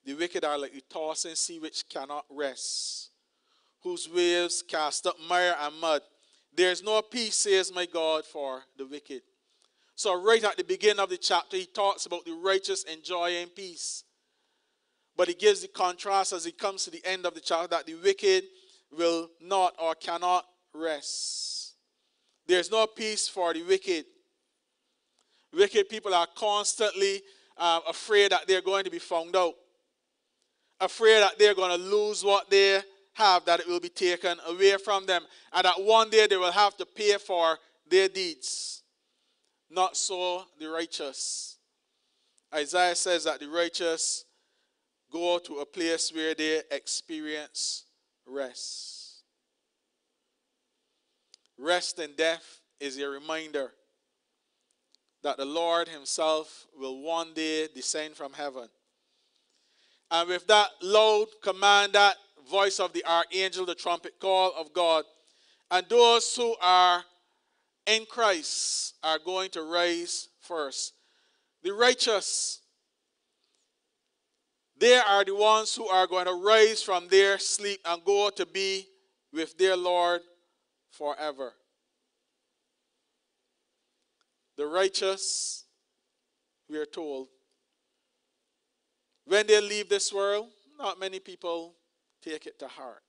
the wicked are like the tossing sea which cannot rest, whose waves cast up mire and mud. There is no peace, says my God, for the wicked. So, right at the beginning of the chapter, he talks about the righteous enjoying peace. But he gives the contrast as he comes to the end of the chapter that the wicked will not or cannot rest. There's no peace for the wicked. Wicked people are constantly um, afraid that they're going to be found out, afraid that they're going to lose what they have, that it will be taken away from them, and that one day they will have to pay for their deeds. Not so the righteous. Isaiah says that the righteous go to a place where they experience rest. Rest in death is a reminder that the Lord Himself will one day descend from heaven. And with that loud command, that voice of the archangel, the trumpet call of God, and those who are in Christ are going to rise first. The righteous, they are the ones who are going to rise from their sleep and go to be with their Lord forever. The righteous, we are told, when they leave this world, not many people take it to heart.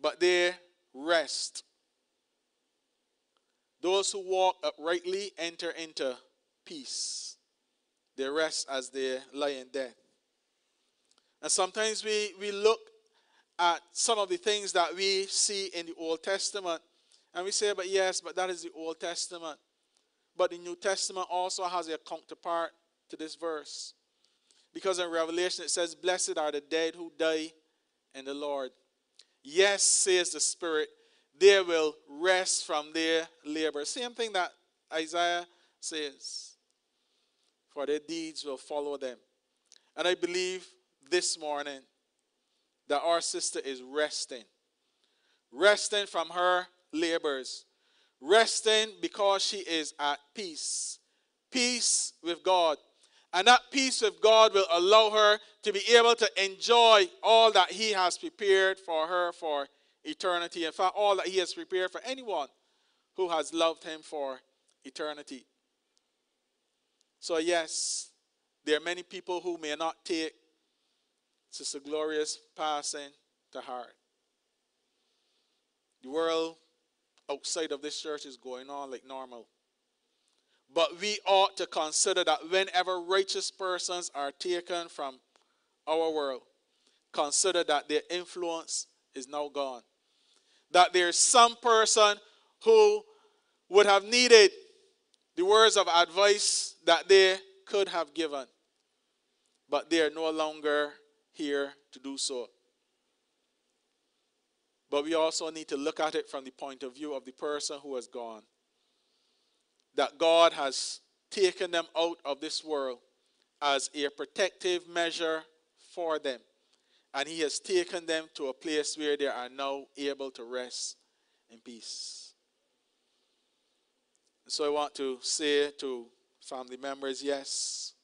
But they rest. Those who walk uprightly enter into peace. They rest as they lie in death. And sometimes we, we look at some of the things that we see in the Old Testament and we say, but yes, but that is the Old Testament. But the New Testament also has a counterpart to this verse. Because in Revelation it says, Blessed are the dead who die in the Lord. Yes, says the Spirit, they will rest from their labor. Same thing that Isaiah says. For their deeds will follow them. And I believe this morning that our sister is resting. Resting from her labors. Resting because she is at peace. Peace with God. And that peace with God will allow her to be able to enjoy all that He has prepared for her for eternity. In fact, all that He has prepared for anyone who has loved Him for eternity. So, yes, there are many people who may not take Sister Gloria's passing to heart. The world outside of this church is going on like normal. But we ought to consider that whenever righteous persons are taken from our world, consider that their influence is now gone. That there's some person who would have needed the words of advice that they could have given, but they are no longer here to do so. But we also need to look at it from the point of view of the person who has gone that God has taken them out of this world as a protective measure for them. And He has taken them to a place where they are now able to rest in peace. So I want to say to family members yes,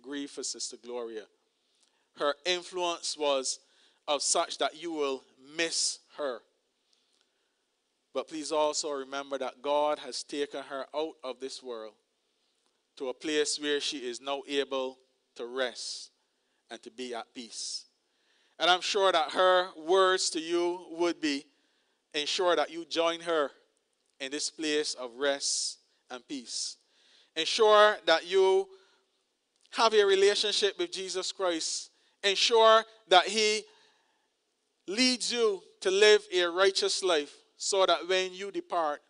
grieve for Sister Gloria. Her influence was of such that you will miss her. But please also remember that God has taken her out of this world to a place where she is now able to rest and to be at peace. And I'm sure that her words to you would be ensure that you join her in this place of rest and peace. Ensure that you have a relationship with Jesus Christ. Ensure that He leads you to live a righteous life so that when you depart,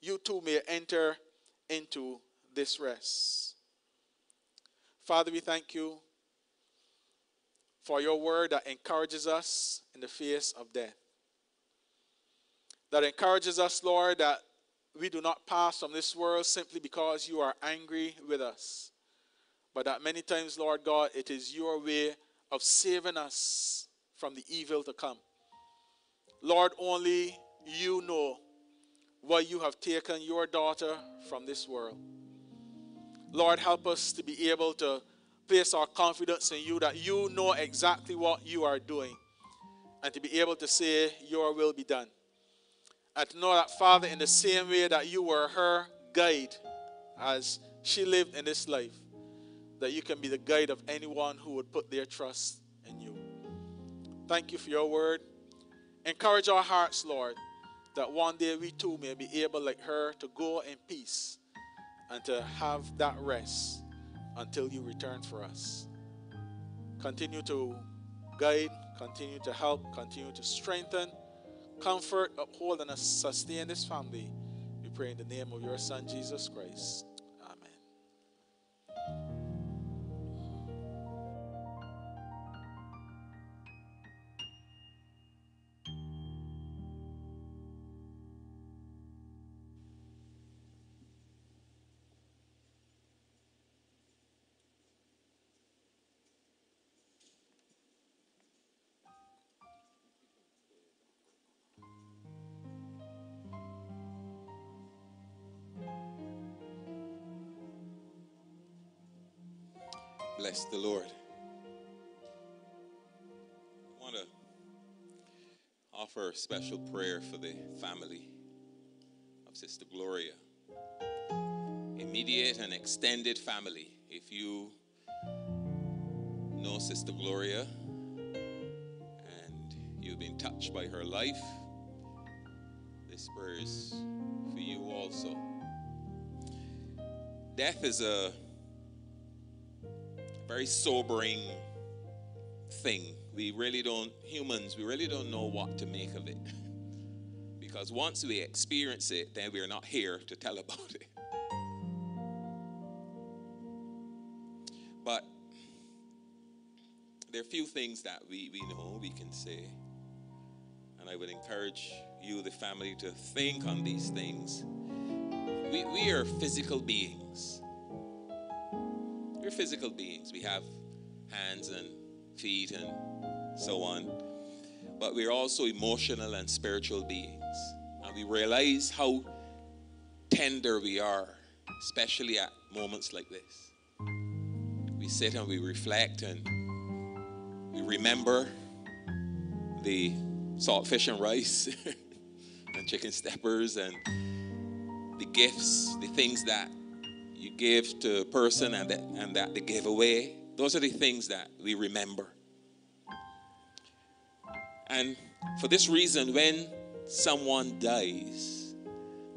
you too may enter into this rest. Father, we thank you for your word that encourages us in the face of death. That encourages us, Lord, that we do not pass from this world simply because you are angry with us. But that many times, Lord God, it is your way of saving us from the evil to come. Lord, only you know why you have taken your daughter from this world. Lord, help us to be able to place our confidence in you that you know exactly what you are doing and to be able to say, Your will be done. And to know that, Father, in the same way that you were her guide as she lived in this life, that you can be the guide of anyone who would put their trust in you. Thank you for your word. Encourage our hearts, Lord that one day we too may be able, like her, to go in peace and to have that rest until you return for us. Continue to guide, continue to help, continue to strengthen, comfort, uphold, and sustain this family. We pray in the name of your Son, Jesus Christ. The Lord. I want to offer a special prayer for the family of Sister Gloria. Immediate and extended family. If you know Sister Gloria and you've been touched by her life, this prayer is for you also. Death is a very sobering thing. We really don't, humans, we really don't know what to make of it. because once we experience it, then we're not here to tell about it. But there are a few things that we, we know we can say. And I would encourage you, the family, to think on these things. We, we are physical beings. We're physical beings. We have hands and feet and so on. But we're also emotional and spiritual beings. And we realize how tender we are, especially at moments like this. We sit and we reflect and we remember the salt fish and rice and chicken steppers and the gifts, the things that you give to a person and that, and that they gave away. Those are the things that we remember. And for this reason, when someone dies,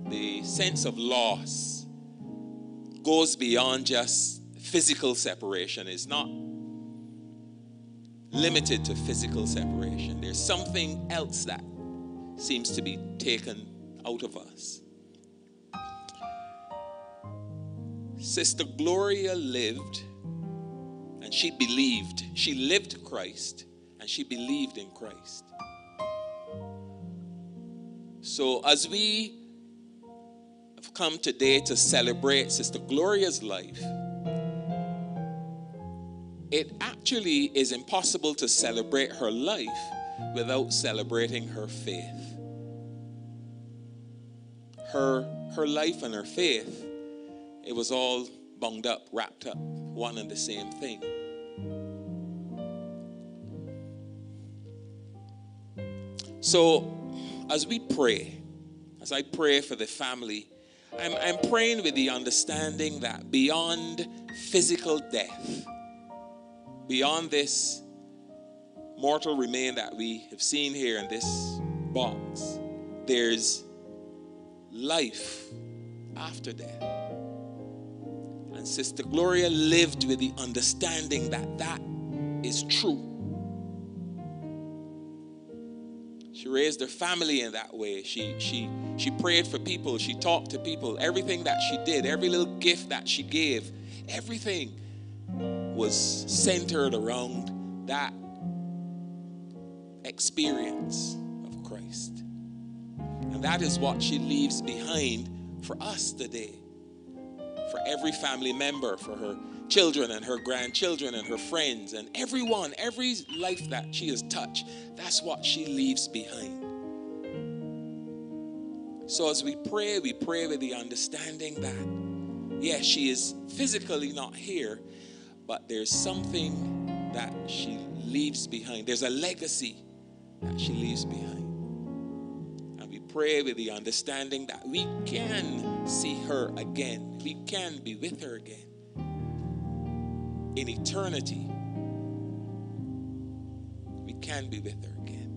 the sense of loss goes beyond just physical separation. It's not limited to physical separation. There's something else that seems to be taken out of us. Sister Gloria lived and she believed. She lived Christ and she believed in Christ. So, as we have come today to celebrate Sister Gloria's life, it actually is impossible to celebrate her life without celebrating her faith. Her, her life and her faith it was all bound up, wrapped up, one and the same thing. So, as we pray, as I pray for the family, I'm, I'm praying with the understanding that beyond physical death, beyond this mortal remain that we have seen here in this box, there's life after death. Sister Gloria lived with the understanding that that is true. She raised her family in that way. She, she, she prayed for people. She talked to people. Everything that she did, every little gift that she gave, everything was centered around that experience of Christ. And that is what she leaves behind for us today for every family member, for her children and her grandchildren and her friends and everyone, every life that she has touched. That's what she leaves behind. So as we pray, we pray with the understanding that, yes, she is physically not here, but there's something that she leaves behind. There's a legacy that she leaves behind. Pray with the understanding that we can see her again we can be with her again in eternity. We can be with her again.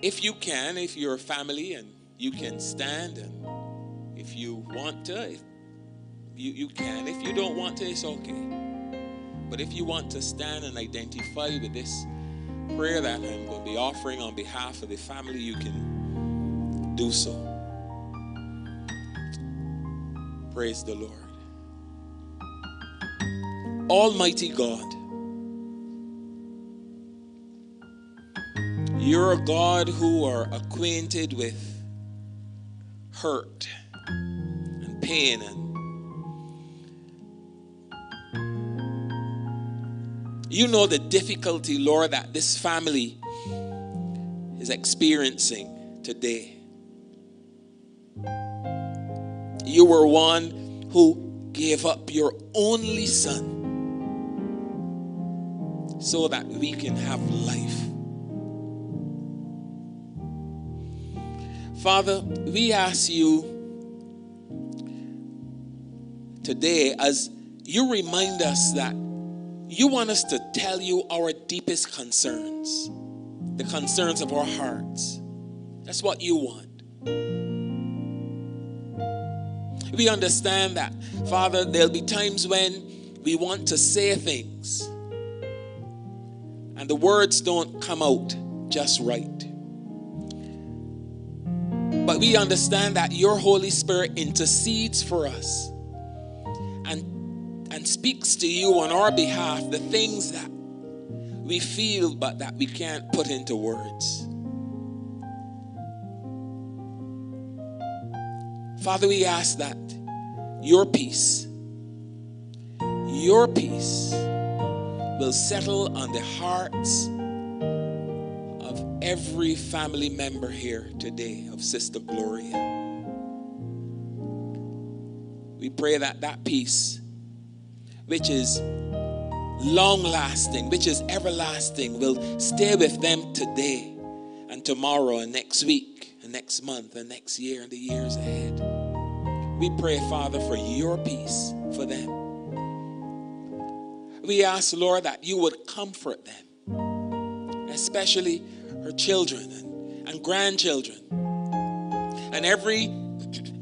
if you can, if you're a family and you can stand, and if you want to, if you, you can. If you don't want to, it's okay. But if you want to stand and identify with this prayer that I'm going to be offering on behalf of the family, you can do so. Praise the Lord. Almighty God, you're a God who are acquainted with hurt and pain and you know the difficulty, Lord, that this family is experiencing today. You were one who gave up your only son so that we can have life. Father, we ask you today as you remind us that you want us to tell you our deepest concerns, the concerns of our hearts. That's what you want. We understand that, Father, there'll be times when we want to say things and the words don't come out just right. But we understand that your Holy Spirit intercedes for us and, speaks to you on our behalf the things that we feel but that we can't put into words. Father, we ask that your peace, your peace will settle on the hearts of every family member here today of Sister Gloria. We pray that that peace, which is long lasting, which is everlasting, will stay with them today and tomorrow and next week and next month and next year and the years ahead. We pray, Father, for your peace for them. We ask, Lord, that you would comfort them, especially her children and, and grandchildren, and every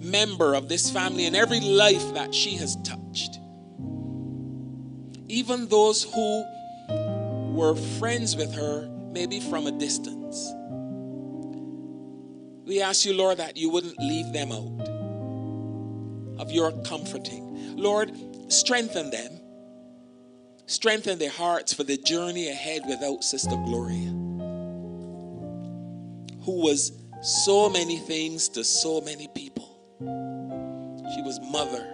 member of this family and every life that she has touched. Even those who were friends with her, maybe from a distance. We ask you, Lord, that you wouldn't leave them out of your comforting. Lord, strengthen them Strengthen their hearts for the journey ahead without Sister Gloria, who was so many things to so many people. She was mother,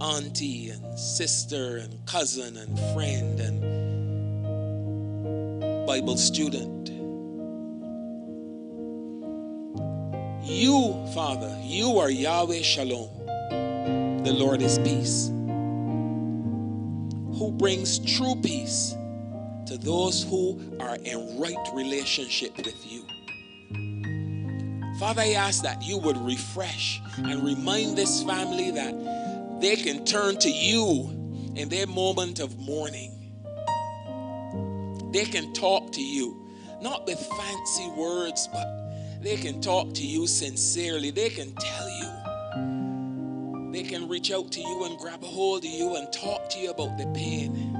auntie, and sister, and cousin, and friend, and Bible student. You, Father, you are Yahweh Shalom the Lord is peace, who brings true peace to those who are in right relationship with you. Father, I ask that you would refresh and remind this family that they can turn to you in their moment of mourning. They can talk to you, not with fancy words, but they can talk to you sincerely. They can tell you they can reach out to you and grab a hold of you and talk to you about the pain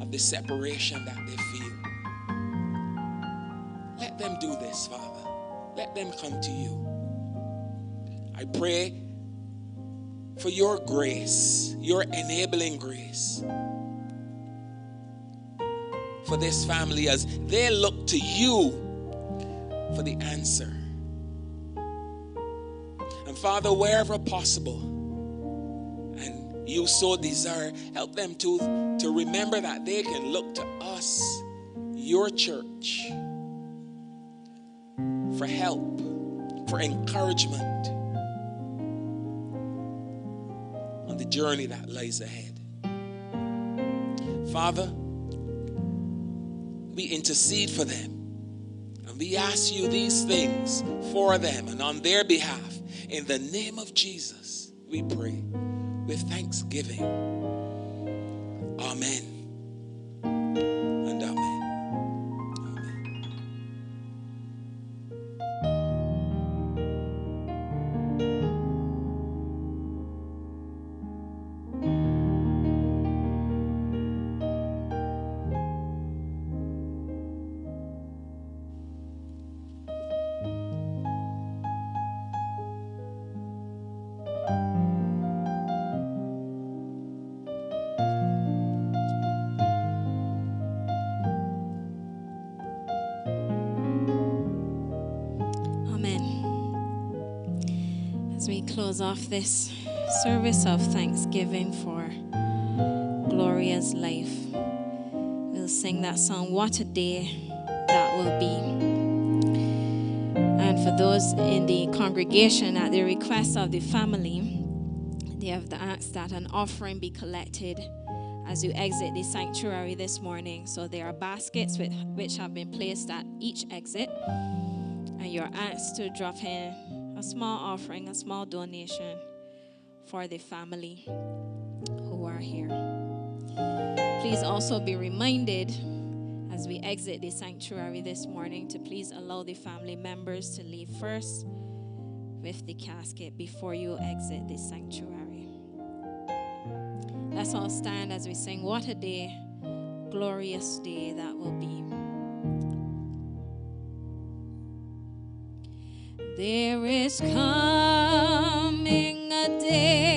of the separation that they feel. Let them do this, Father. Let them come to you. I pray for your grace, your enabling grace for this family as they look to you for the answer. And Father, wherever possible, and you so desire, help them to, to remember that they can look to us, your church, for help, for encouragement on the journey that lies ahead. Father, we intercede for them. And we ask you these things for them and on their behalf. In the name of Jesus, we pray with thanksgiving. This service of thanksgiving for Gloria's life, we'll sing that song, What a Day That Will Be. And for those in the congregation, at the request of the family, they have asked that an offering be collected as you exit the sanctuary this morning. So there are baskets with, which have been placed at each exit, and you're asked to drop in a small offering, a small donation for the family who are here. Please also be reminded as we exit the sanctuary this morning to please allow the family members to leave first with the casket before you exit the sanctuary. Let's all stand as we sing, What a Day, glorious day that will be. There is coming a day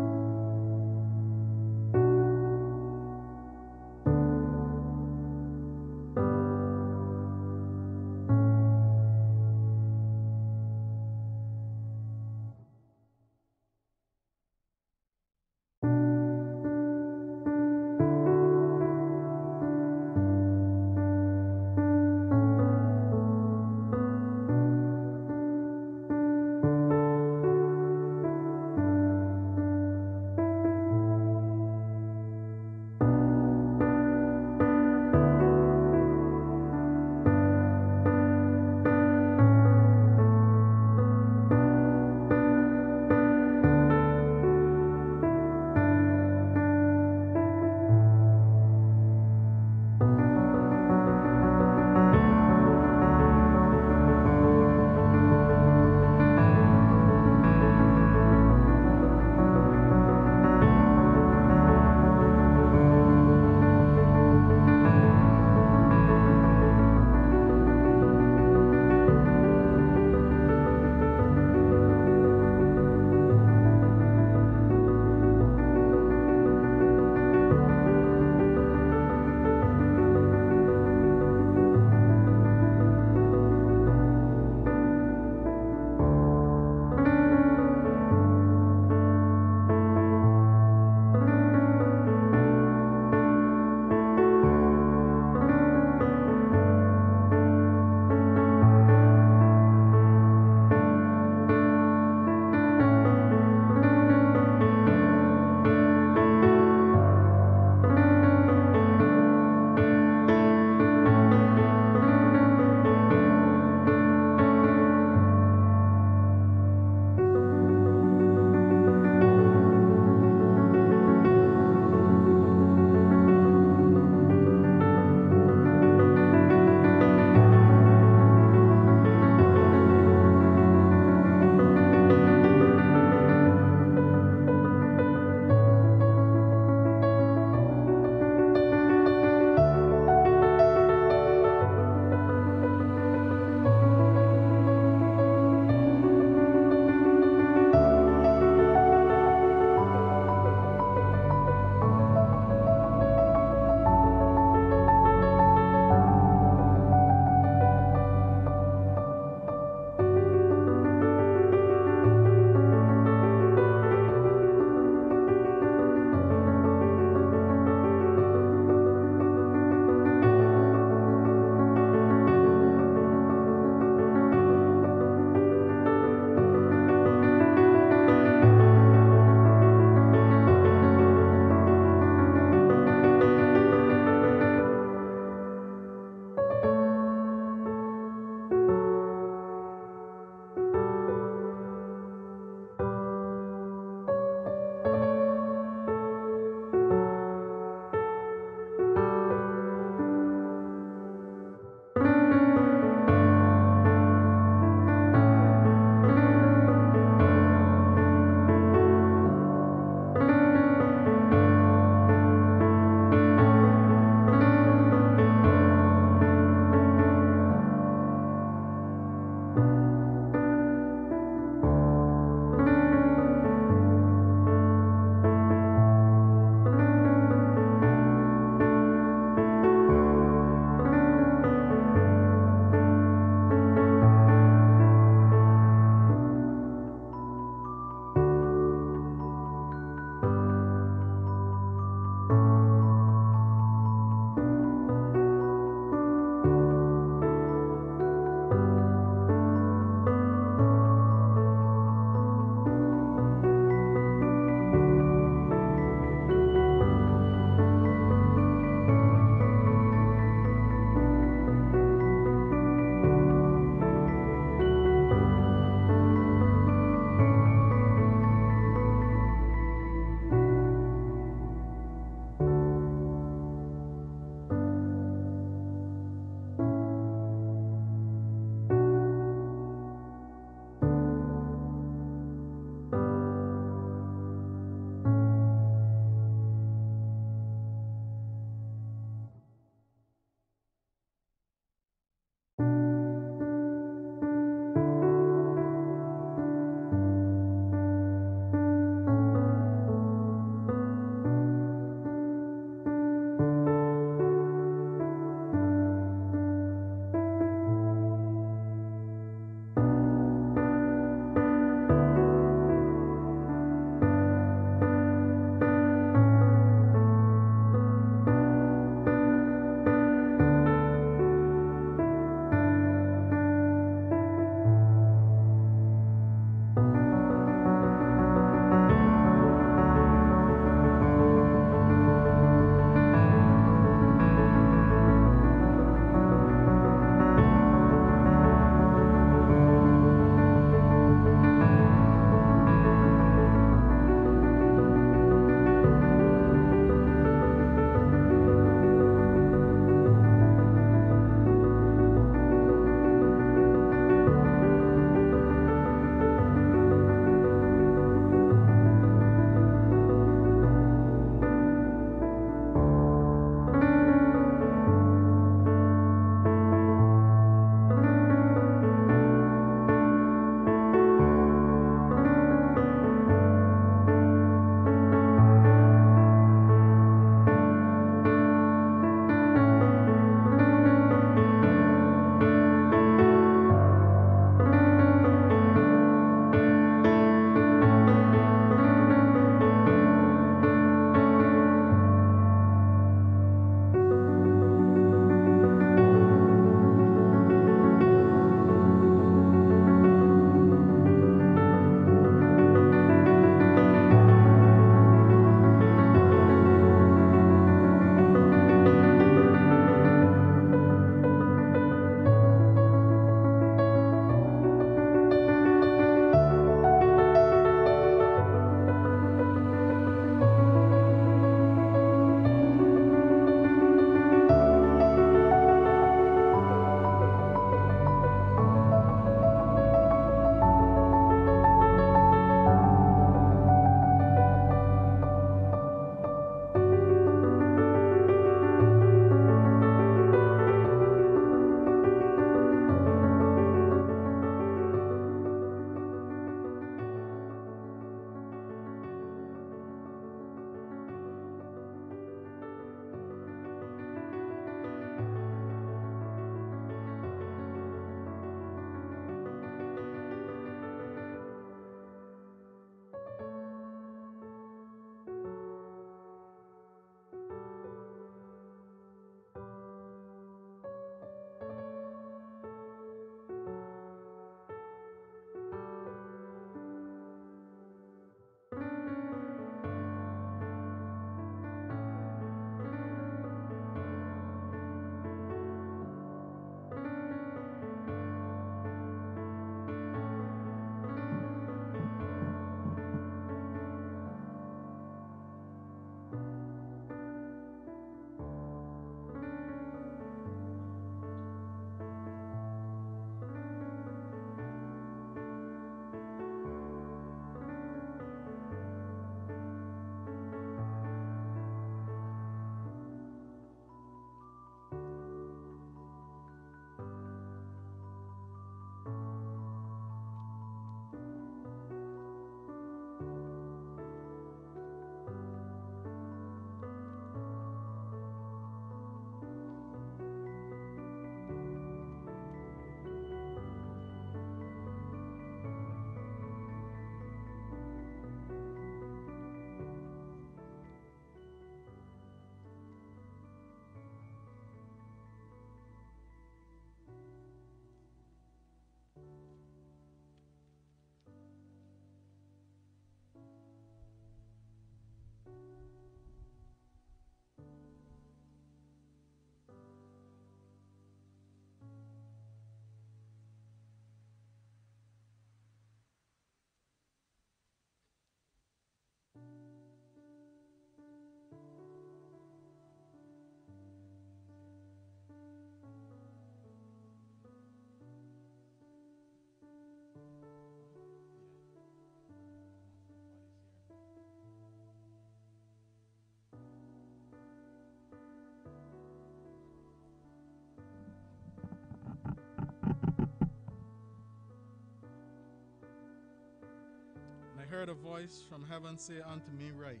heard a voice from heaven say unto me, Write,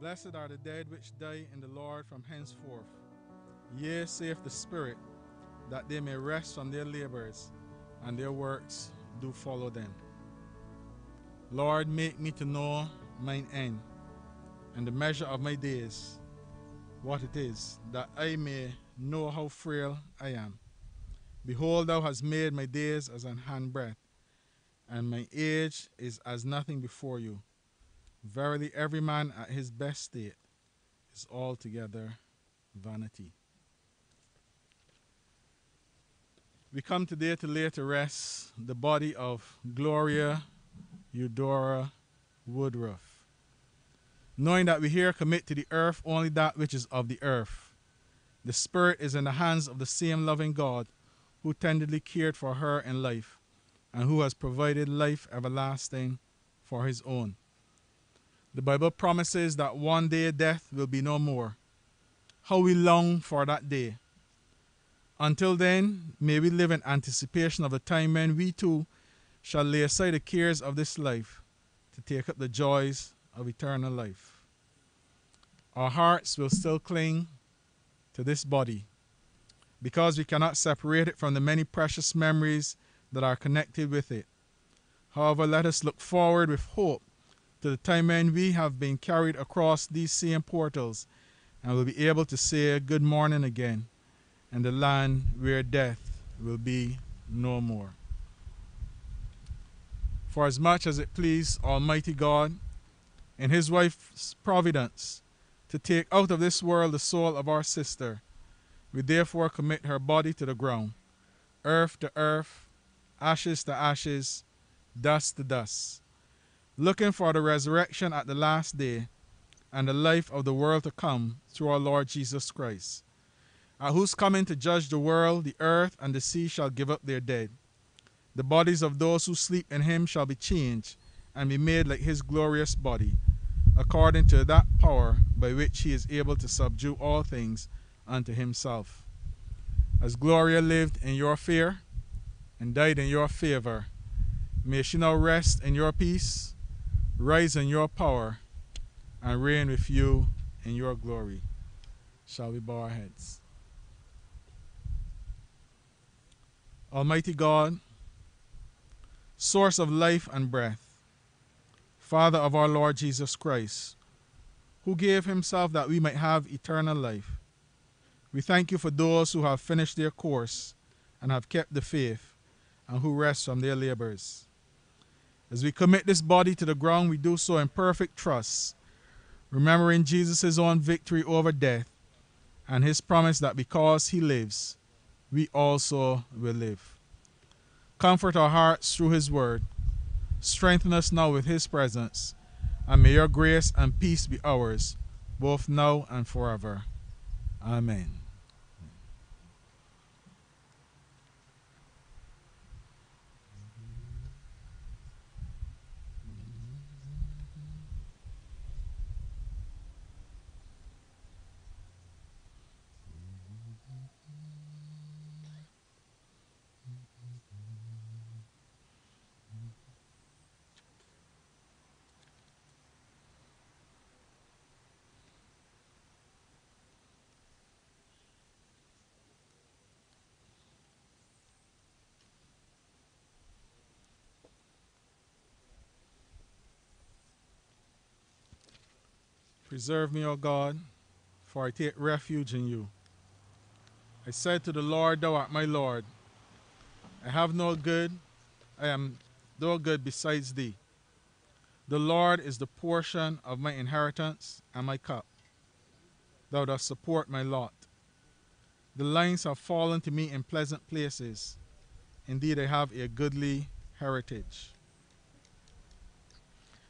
Blessed are the dead which die in the Lord from henceforth. Yea, saith the Spirit, that they may rest from their labors, and their works do follow them. Lord, make me to know mine end, and the measure of my days, what it is, that I may know how frail I am. Behold, thou hast made my days as an handbreadth, and my age is as nothing before you. Verily, every man at his best state is altogether vanity. We come today to lay to rest the body of Gloria Eudora Woodroffe. Knowing that we here commit to the earth only that which is of the earth, the spirit is in the hands of the same loving God who tenderly cared for her in life and who has provided life everlasting for his own. The Bible promises that one day death will be no more. How we long for that day. Until then, may we live in anticipation of the time when we too shall lay aside the cares of this life to take up the joys of eternal life. Our hearts will still cling to this body because we cannot separate it from the many precious memories that are connected with it. However, let us look forward with hope to the time when we have been carried across these same portals and will be able to say good morning again in the land where death will be no more. For as much as it pleased Almighty God in His wife's providence to take out of this world the soul of our sister, we therefore commit her body to the ground, earth to earth, ashes to ashes, dust to dust, looking for the resurrection at the last day and the life of the world to come through our Lord Jesus Christ, at whose coming to judge the world, the earth, and the sea shall give up their dead. The bodies of those who sleep in him shall be changed and be made like his glorious body, according to that power by which he is able to subdue all things unto himself. As Gloria lived in your fear and died in your favor, may she now rest in your peace, rise in your power, and reign with you in your glory. Shall we bow our heads? Almighty God, source of life and breath, Father of our Lord Jesus Christ, who gave himself that we might have eternal life. We thank you for those who have finished their course and have kept the faith and who rest from their labors. As we commit this body to the ground, we do so in perfect trust, remembering Jesus' own victory over death and his promise that because he lives, we also will live. Comfort our hearts through his word. Strengthen us now with his presence, and may your grace and peace be ours, both now and forever. Amen. Preserve me, O God, for I take refuge in you. I said to the Lord, Thou art my Lord. I have no good, I am no good besides thee. The Lord is the portion of my inheritance and my cup. Thou dost support my lot. The lines have fallen to me in pleasant places. Indeed, I have a goodly heritage.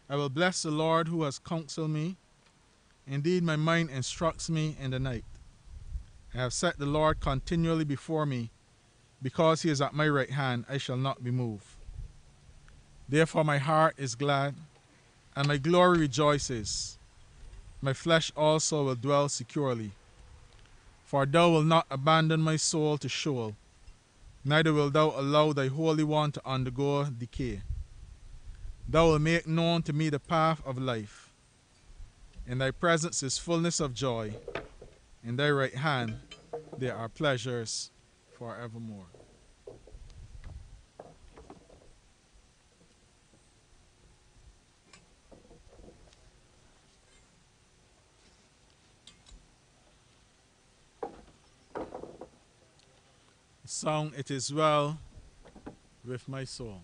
I will bless the Lord who has counseled me. Indeed, my mind instructs me in the night. I have set the Lord continually before me. Because he is at my right hand, I shall not be moved. Therefore, my heart is glad, and my glory rejoices. My flesh also will dwell securely. For thou wilt not abandon my soul to Sheol, neither wilt thou allow thy Holy One to undergo decay. Thou wilt make known to me the path of life. In thy presence is fullness of joy. In thy right hand there are pleasures forevermore. Song It Is Well with My Soul.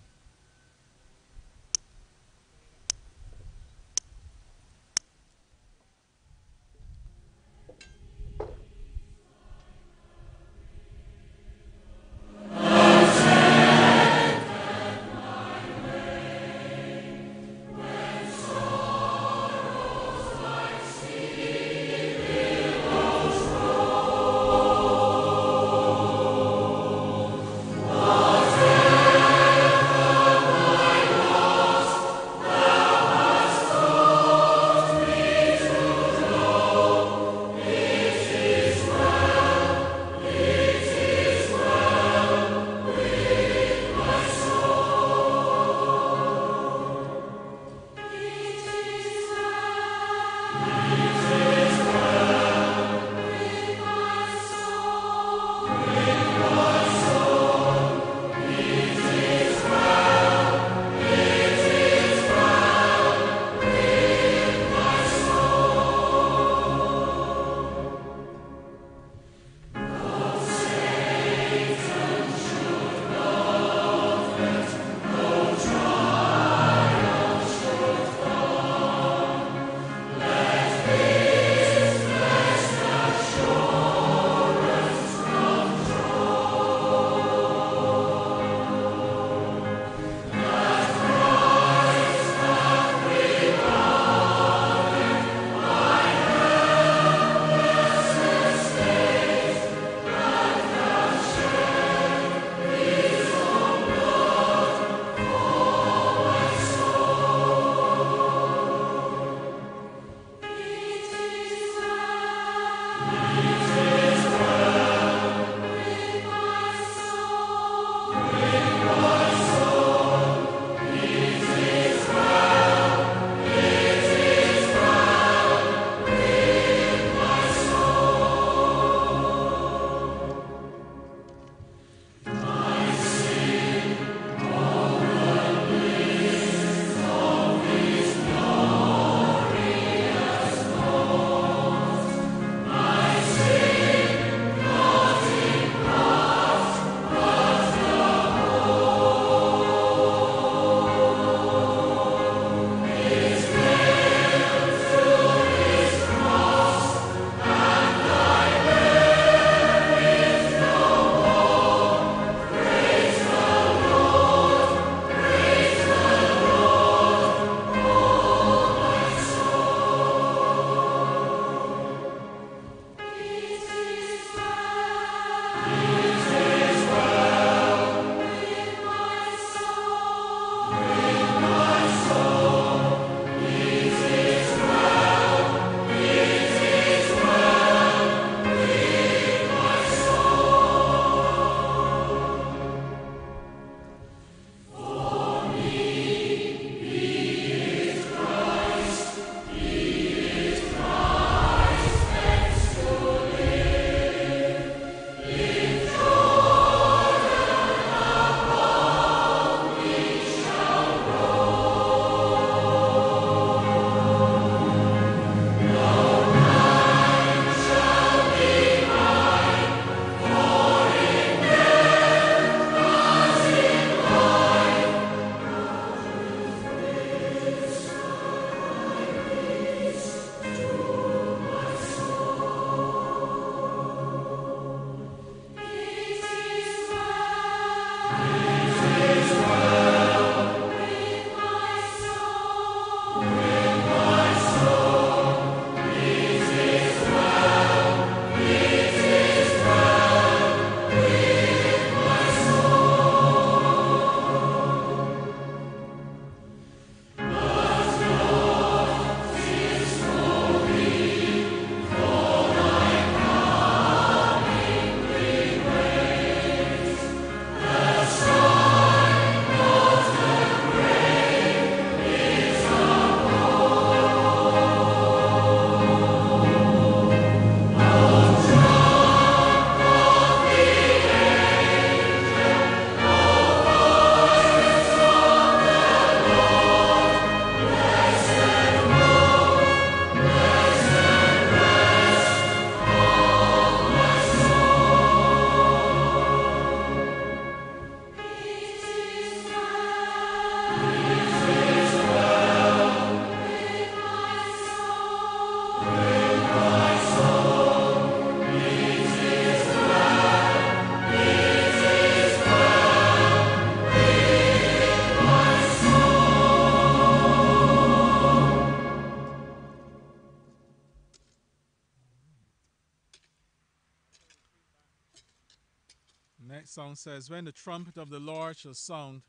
Says, When the trumpet of the Lord shall sound,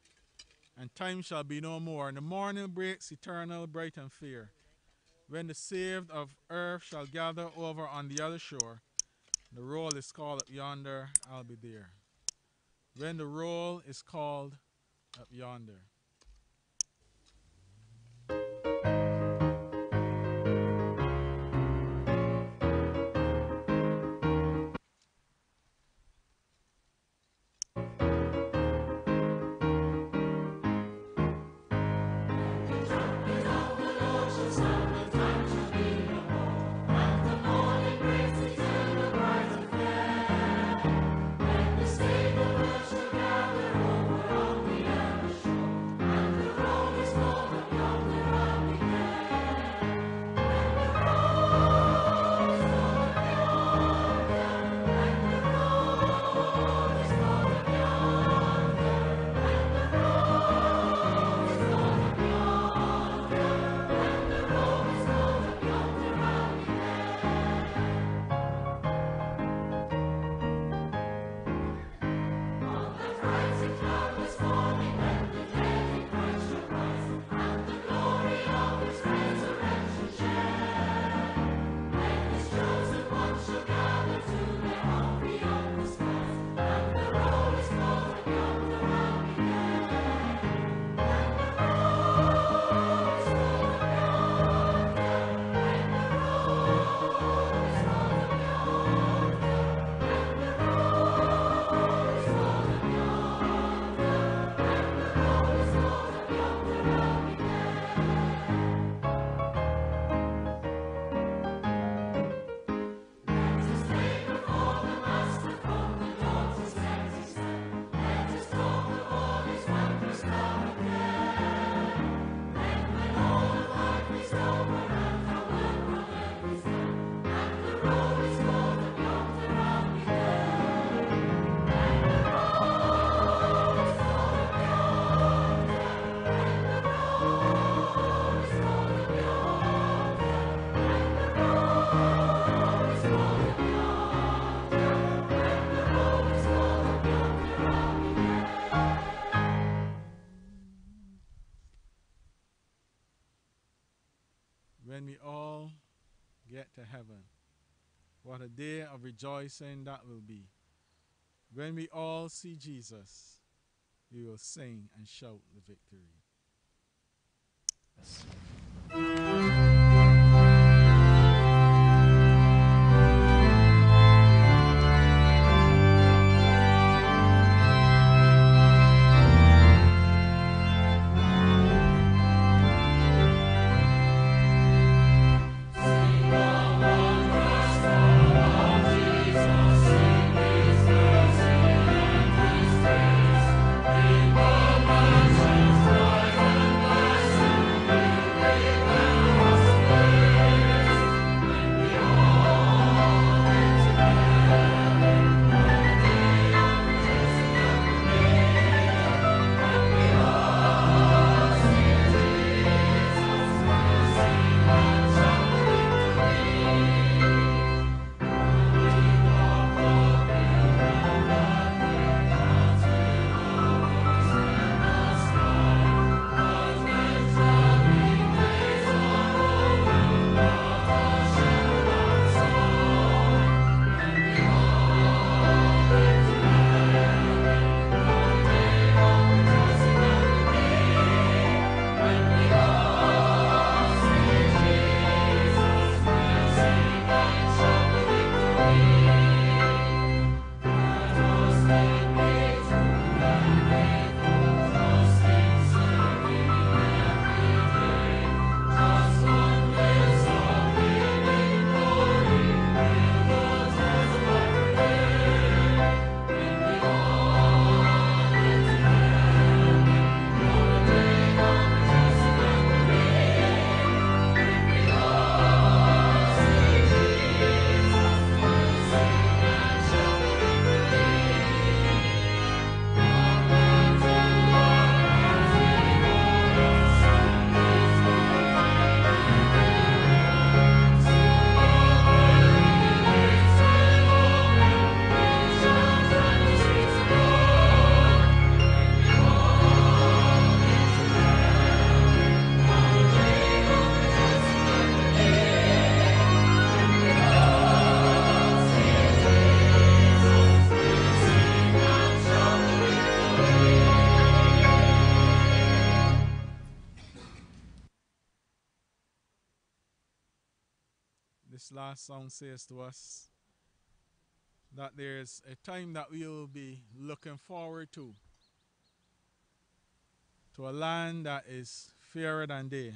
and time shall be no more, and the morning breaks eternal, bright and fair. When the saved of earth shall gather over on the other shore, the roll is called up yonder, I'll be there. When the roll is called up yonder. Rejoicing that will be. When we all see Jesus, we will sing and shout the victory. Thank song says to us that there's a time that we will be looking forward to, to a land that is fairer than day,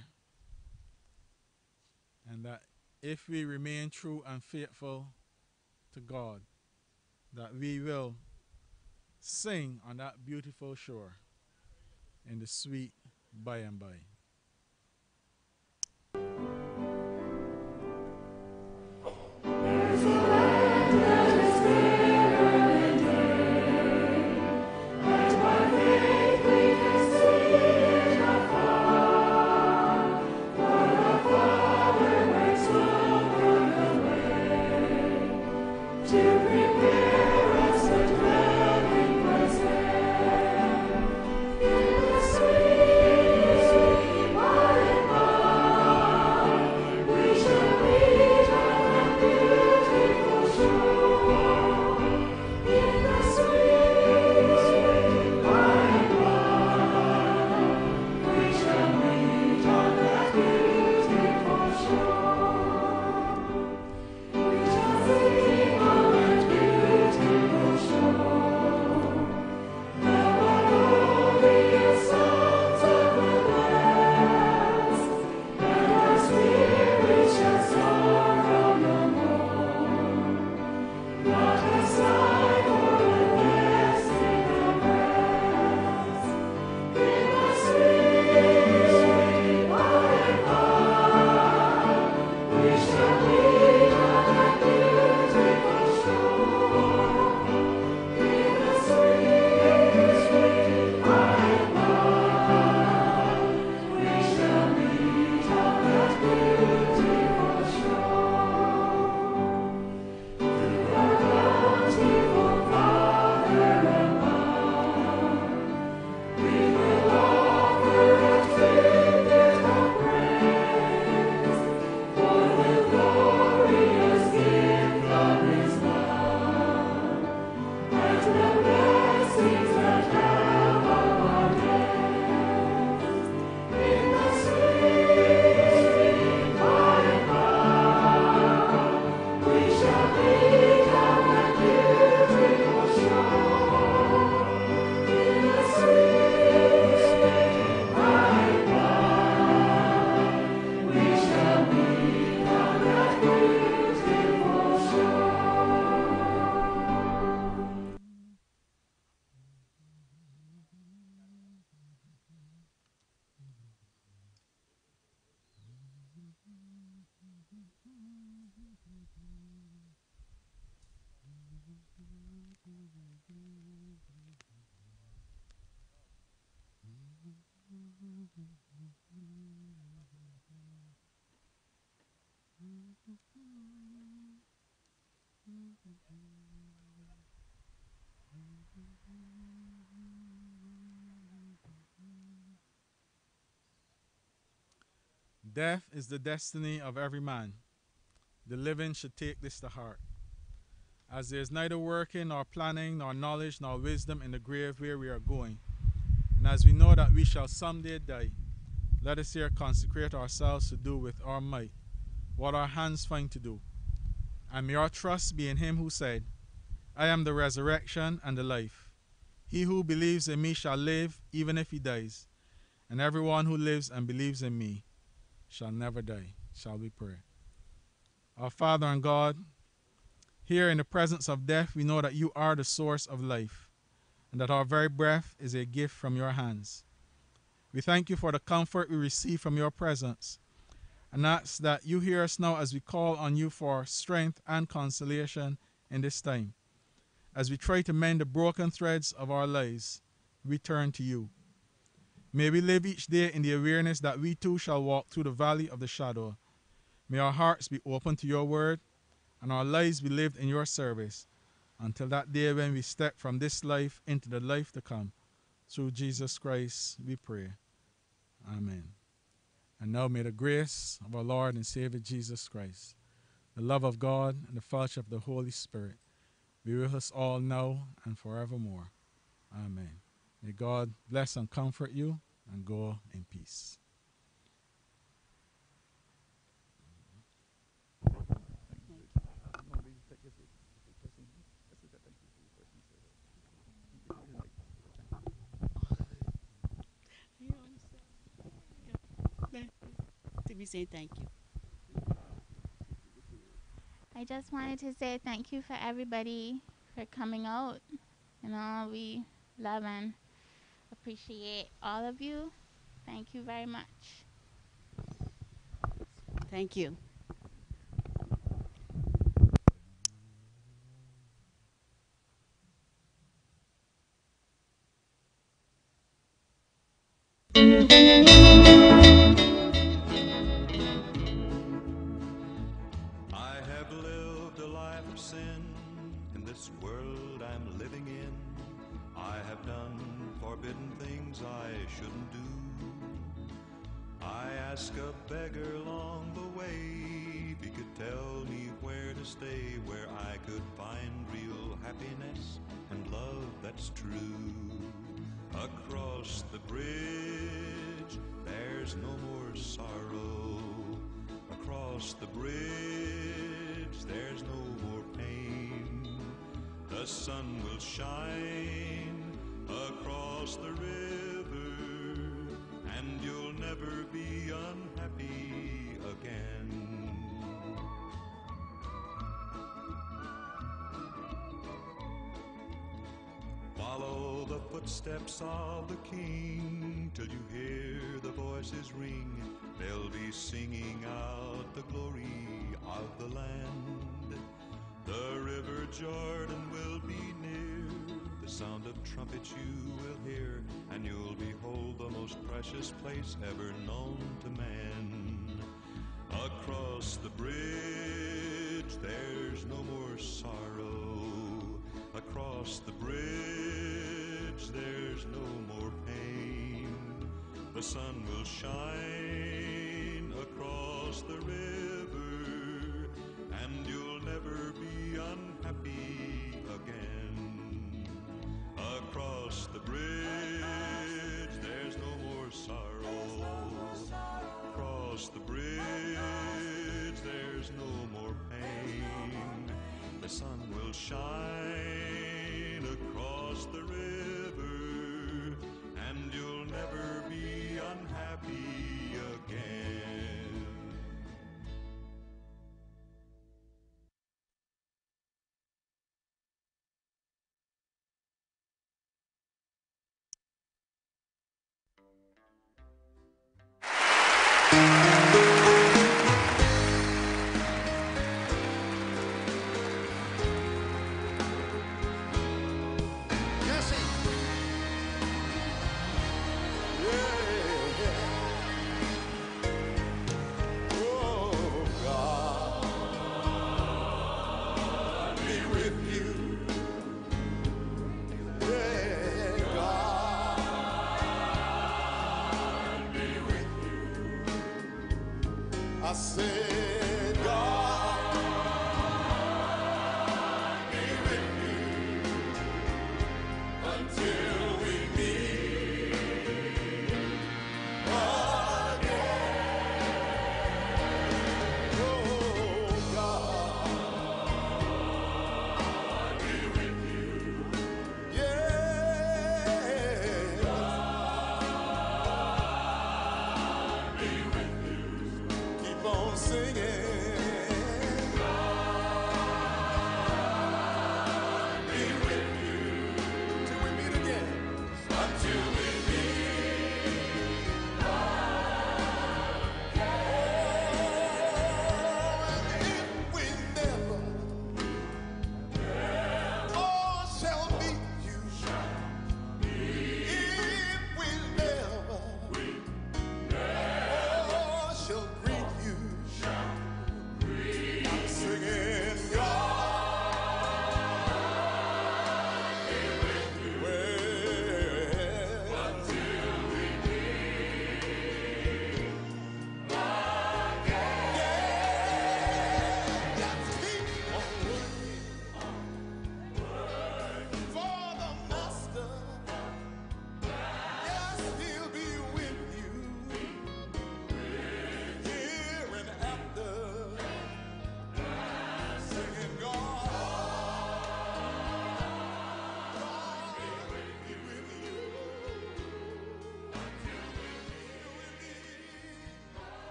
and that if we remain true and faithful to God, that we will sing on that beautiful shore in the sweet by and by. There's a Death is the destiny of every man. The living should take this to heart. As there is neither working, nor planning, nor knowledge, nor wisdom in the grave where we are going, and as we know that we shall someday die, let us here consecrate ourselves to do with our might what our hands find to do. And may our trust be in him who said, I am the resurrection and the life. He who believes in me shall live even if he dies, and everyone who lives and believes in me shall never die. Shall we pray? Our Father and God, here in the presence of death, we know that you are the source of life, and that our very breath is a gift from your hands. We thank you for the comfort we receive from your presence, and ask that you hear us now as we call on you for strength and consolation in this time. As we try to mend the broken threads of our lives, we turn to you. May we live each day in the awareness that we too shall walk through the valley of the shadow. May our hearts be open to your word and our lives be lived in your service until that day when we step from this life into the life to come. Through Jesus Christ, we pray. Amen. And now may the grace of our Lord and Savior Jesus Christ, the love of God, and the fellowship of the Holy Spirit be with us all now and forevermore. Amen. May God bless and comfort you and go in peace. Let me say thank you. I just wanted to say thank you for everybody for coming out. You know, we love and appreciate all of you. Thank you very much. Thank you. Ask a beggar along the way if he could tell me where to stay, where I could find real happiness and love that's true. Across the bridge, there's no more sorrow. Across the bridge, there's no more pain. The sun will shine across the river, and you'll never be unhappy again. Follow the footsteps of the king till you hear the voices ring. They'll be singing out the glory of the land. The river Jordan will be near. The sound of trumpets you will hear, and you'll behold the most precious place ever known to man. Across the bridge, there's no more sorrow. Across the bridge, there's no more pain. The sun will shine across the river, and you'll never be unhappy shine